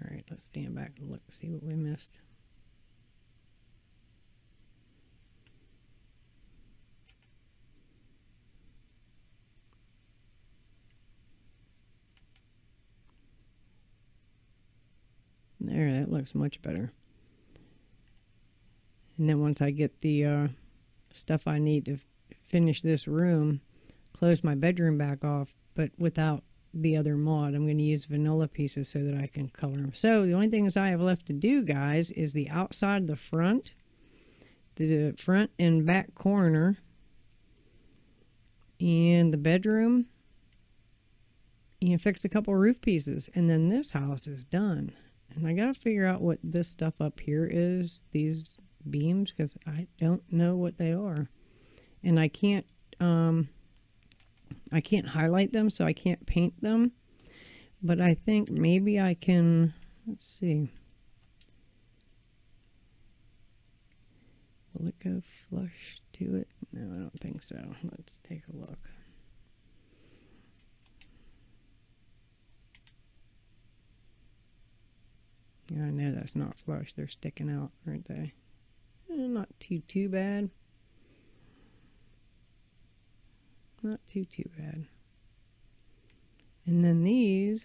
Alright, let's stand back and look, see what we missed. There, that looks much better. And then once I get the uh, stuff I need to finish this room, close my bedroom back off, but without the other mod. I'm going to use vanilla pieces so that I can color them. So the only things I have left to do, guys, is the outside, the front, the front and back corner, and the bedroom, and fix a couple roof pieces. And then this house is done. And I gotta figure out what this stuff up here is, these beams, because I don't know what they are. And I can't, um, I can't highlight them, so I can't paint them. But I think maybe I can, let's see. Will it go flush to it? No, I don't think so. Let's take a look. I know that's not flush. They're sticking out, aren't they? Eh, not too, too bad. Not too, too bad. And then these,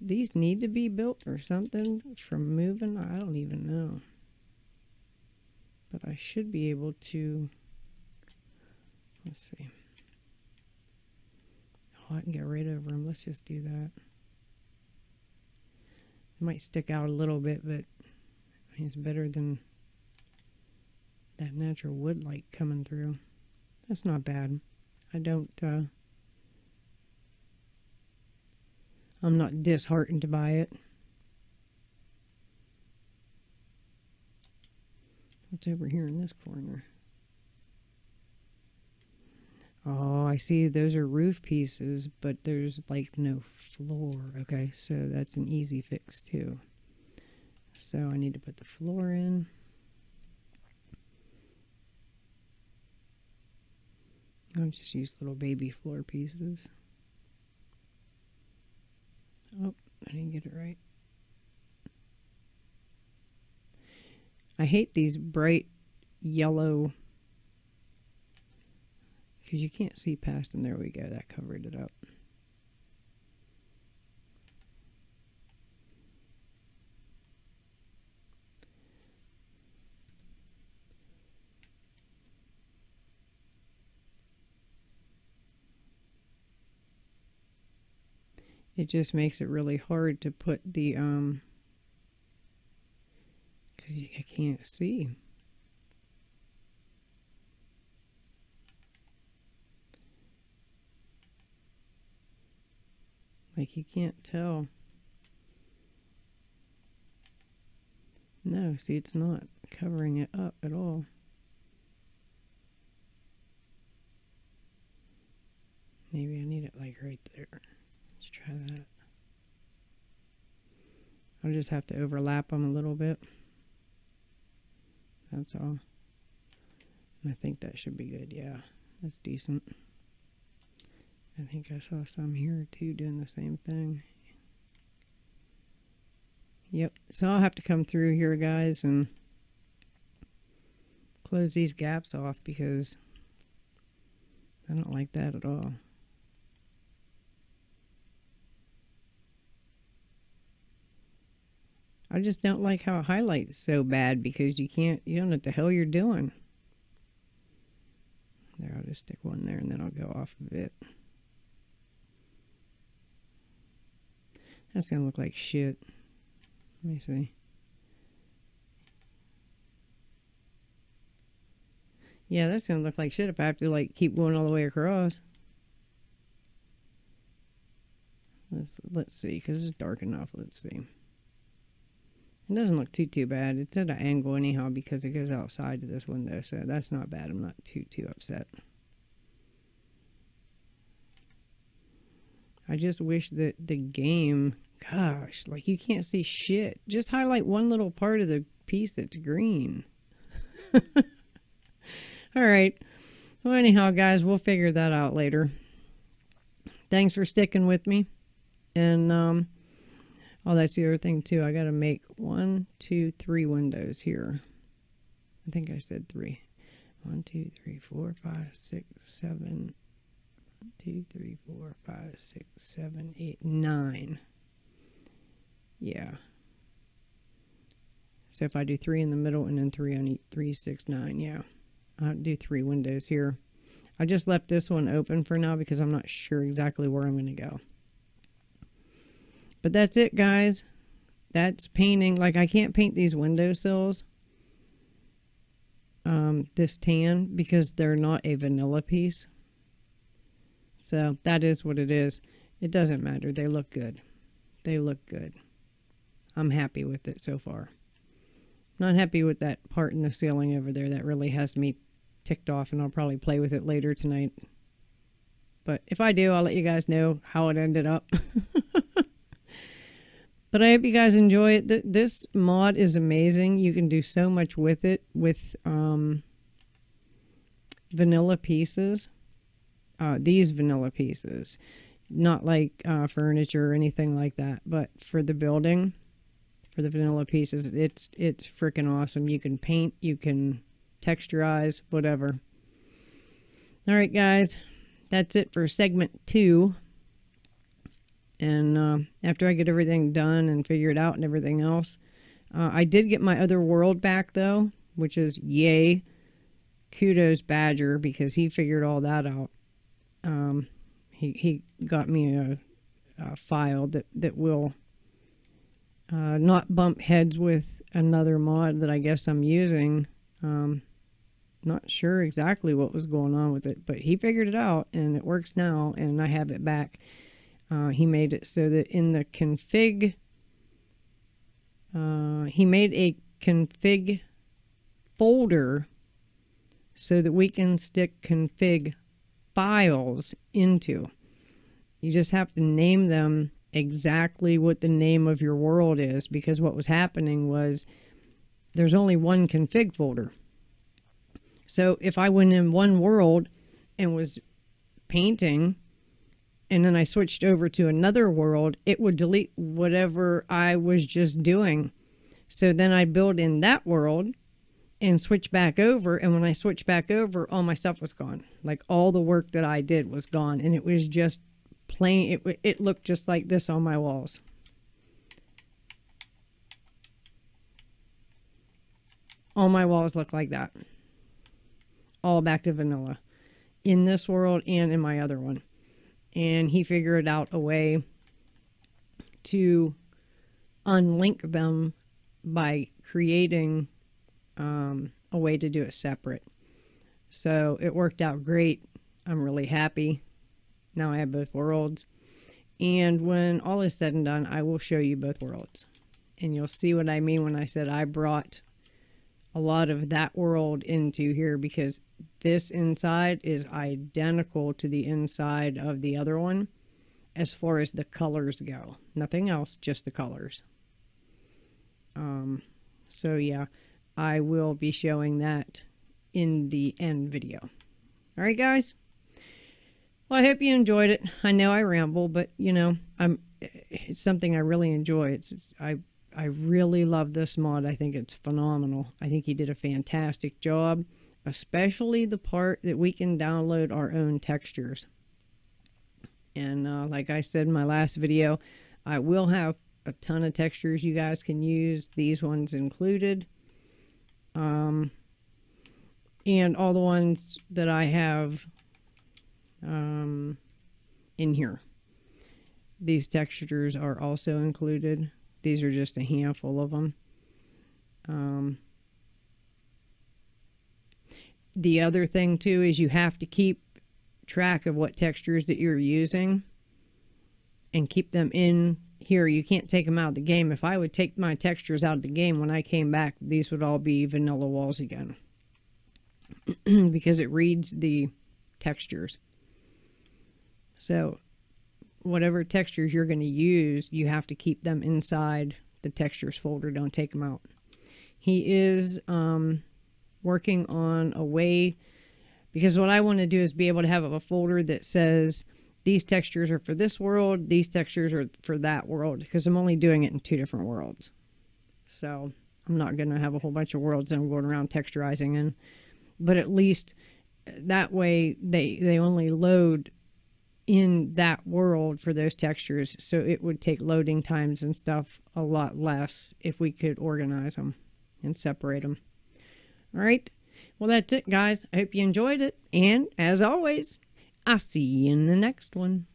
these need to be built or something from moving. I don't even know. But I should be able to, let's see. Oh, I can get rid of them. Let's just do that. It might stick out a little bit, but it's better than that natural wood light coming through. That's not bad. I don't, uh, I'm not disheartened by it. What's over here in this corner? Oh, I see those are roof pieces, but there's like no floor. Okay, so that's an easy fix too. So I need to put the floor in. I'll just use little baby floor pieces. Oh, I didn't get it right. I hate these bright yellow because you can't see past them. There we go. That covered it up. It just makes it really hard to put the, um, because I can't see. Like you can't tell. No, see, it's not covering it up at all. Maybe I need it like right there. Let's try that. I'll just have to overlap them a little bit. That's all. And I think that should be good. Yeah, that's decent. I think I saw some here too doing the same thing. Yep, so I'll have to come through here guys and close these gaps off because I don't like that at all. I just don't like how it highlights so bad because you can't, you don't know what the hell you're doing. There, I'll just stick one there and then I'll go off of it. That's to look like shit. Let me see. Yeah, that's to look like shit if I have to like keep going all the way across. Let's, let's see, because it's dark enough. Let's see. It doesn't look too, too bad. It's at an angle anyhow because it goes outside of this window. So that's not bad. I'm not too, too upset. I just wish that the game Gosh, like you can't see shit. Just highlight one little part of the piece that's green. (laughs) All right. Well, anyhow, guys, we'll figure that out later. Thanks for sticking with me. And, um, oh, that's the other thing, too. I got to make one, two, three windows here. I think I said three. One, two, three, four, five, six, seven. One, two, three, four, five, six, seven, eight, nine. Yeah. So if I do three in the middle and then three on each, three, six, nine, yeah. I'll do three windows here. I just left this one open for now because I'm not sure exactly where I'm going to go. But that's it, guys. That's painting. Like, I can't paint these windowsills. Um, this tan because they're not a vanilla piece. So that is what it is. It doesn't matter. They look good. they look good. I'm happy with it so far. Not happy with that part in the ceiling over there. That really has me ticked off, and I'll probably play with it later tonight. But if I do, I'll let you guys know how it ended up. (laughs) but I hope you guys enjoy it. This mod is amazing. You can do so much with it with um, vanilla pieces. Uh, these vanilla pieces. Not like uh, furniture or anything like that, but for the building for the vanilla pieces. It's it's freaking awesome. You can paint, you can texturize, whatever. All right, guys, that's it for segment two. And uh, after I get everything done and figure it out and everything else, uh, I did get my other world back though, which is yay. Kudos Badger because he figured all that out. Um, he he got me a, a file that that will uh, not bump heads with another mod that I guess I'm using. Um, not sure exactly what was going on with it, but he figured it out and it works now and I have it back. Uh, he made it so that in the config, uh, he made a config folder so that we can stick config files into. You just have to name them exactly what the name of your world is because what was happening was there's only one config folder. So if I went in one world and was painting and then I switched over to another world, it would delete whatever I was just doing. So then I'd build in that world and switch back over. And when I switch back over, all my stuff was gone. Like all the work that I did was gone. And it was just plain, it, it looked just like this on my walls. All my walls look like that. All back to vanilla. In this world and in my other one. And he figured out a way to unlink them by creating um, a way to do it separate. So it worked out great. I'm really happy. Now I have both worlds. And when all is said and done, I will show you both worlds. And you'll see what I mean when I said I brought a lot of that world into here because this inside is identical to the inside of the other one as far as the colors go. Nothing else, just the colors. Um, so yeah, I will be showing that in the end video. All right, guys. Well, I hope you enjoyed it. I know I ramble, but you know, I'm it's something I really enjoy. It's, it's I I really love this mod. I think it's phenomenal. I think he did a fantastic job, especially the part that we can download our own textures. And uh, like I said in my last video, I will have a ton of textures you guys can use, these ones included. Um, and all the ones that I have um, in here. These textures are also included. These are just a handful of them. Um, the other thing too is you have to keep track of what textures that you're using and keep them in here. You can't take them out of the game. If I would take my textures out of the game when I came back, these would all be vanilla walls again (clears throat) because it reads the textures. So whatever textures you're going to use, you have to keep them inside the textures folder. Don't take them out. He is um, working on a way, because what I want to do is be able to have a folder that says these textures are for this world, these textures are for that world, because I'm only doing it in two different worlds. So I'm not going to have a whole bunch of worlds that I'm going around texturizing in. But at least that way they, they only load in that world for those textures so it would take loading times and stuff a lot less if we could organize them and separate them all right. Well that's it guys. I hope you enjoyed it. And as always i'll see you in the next one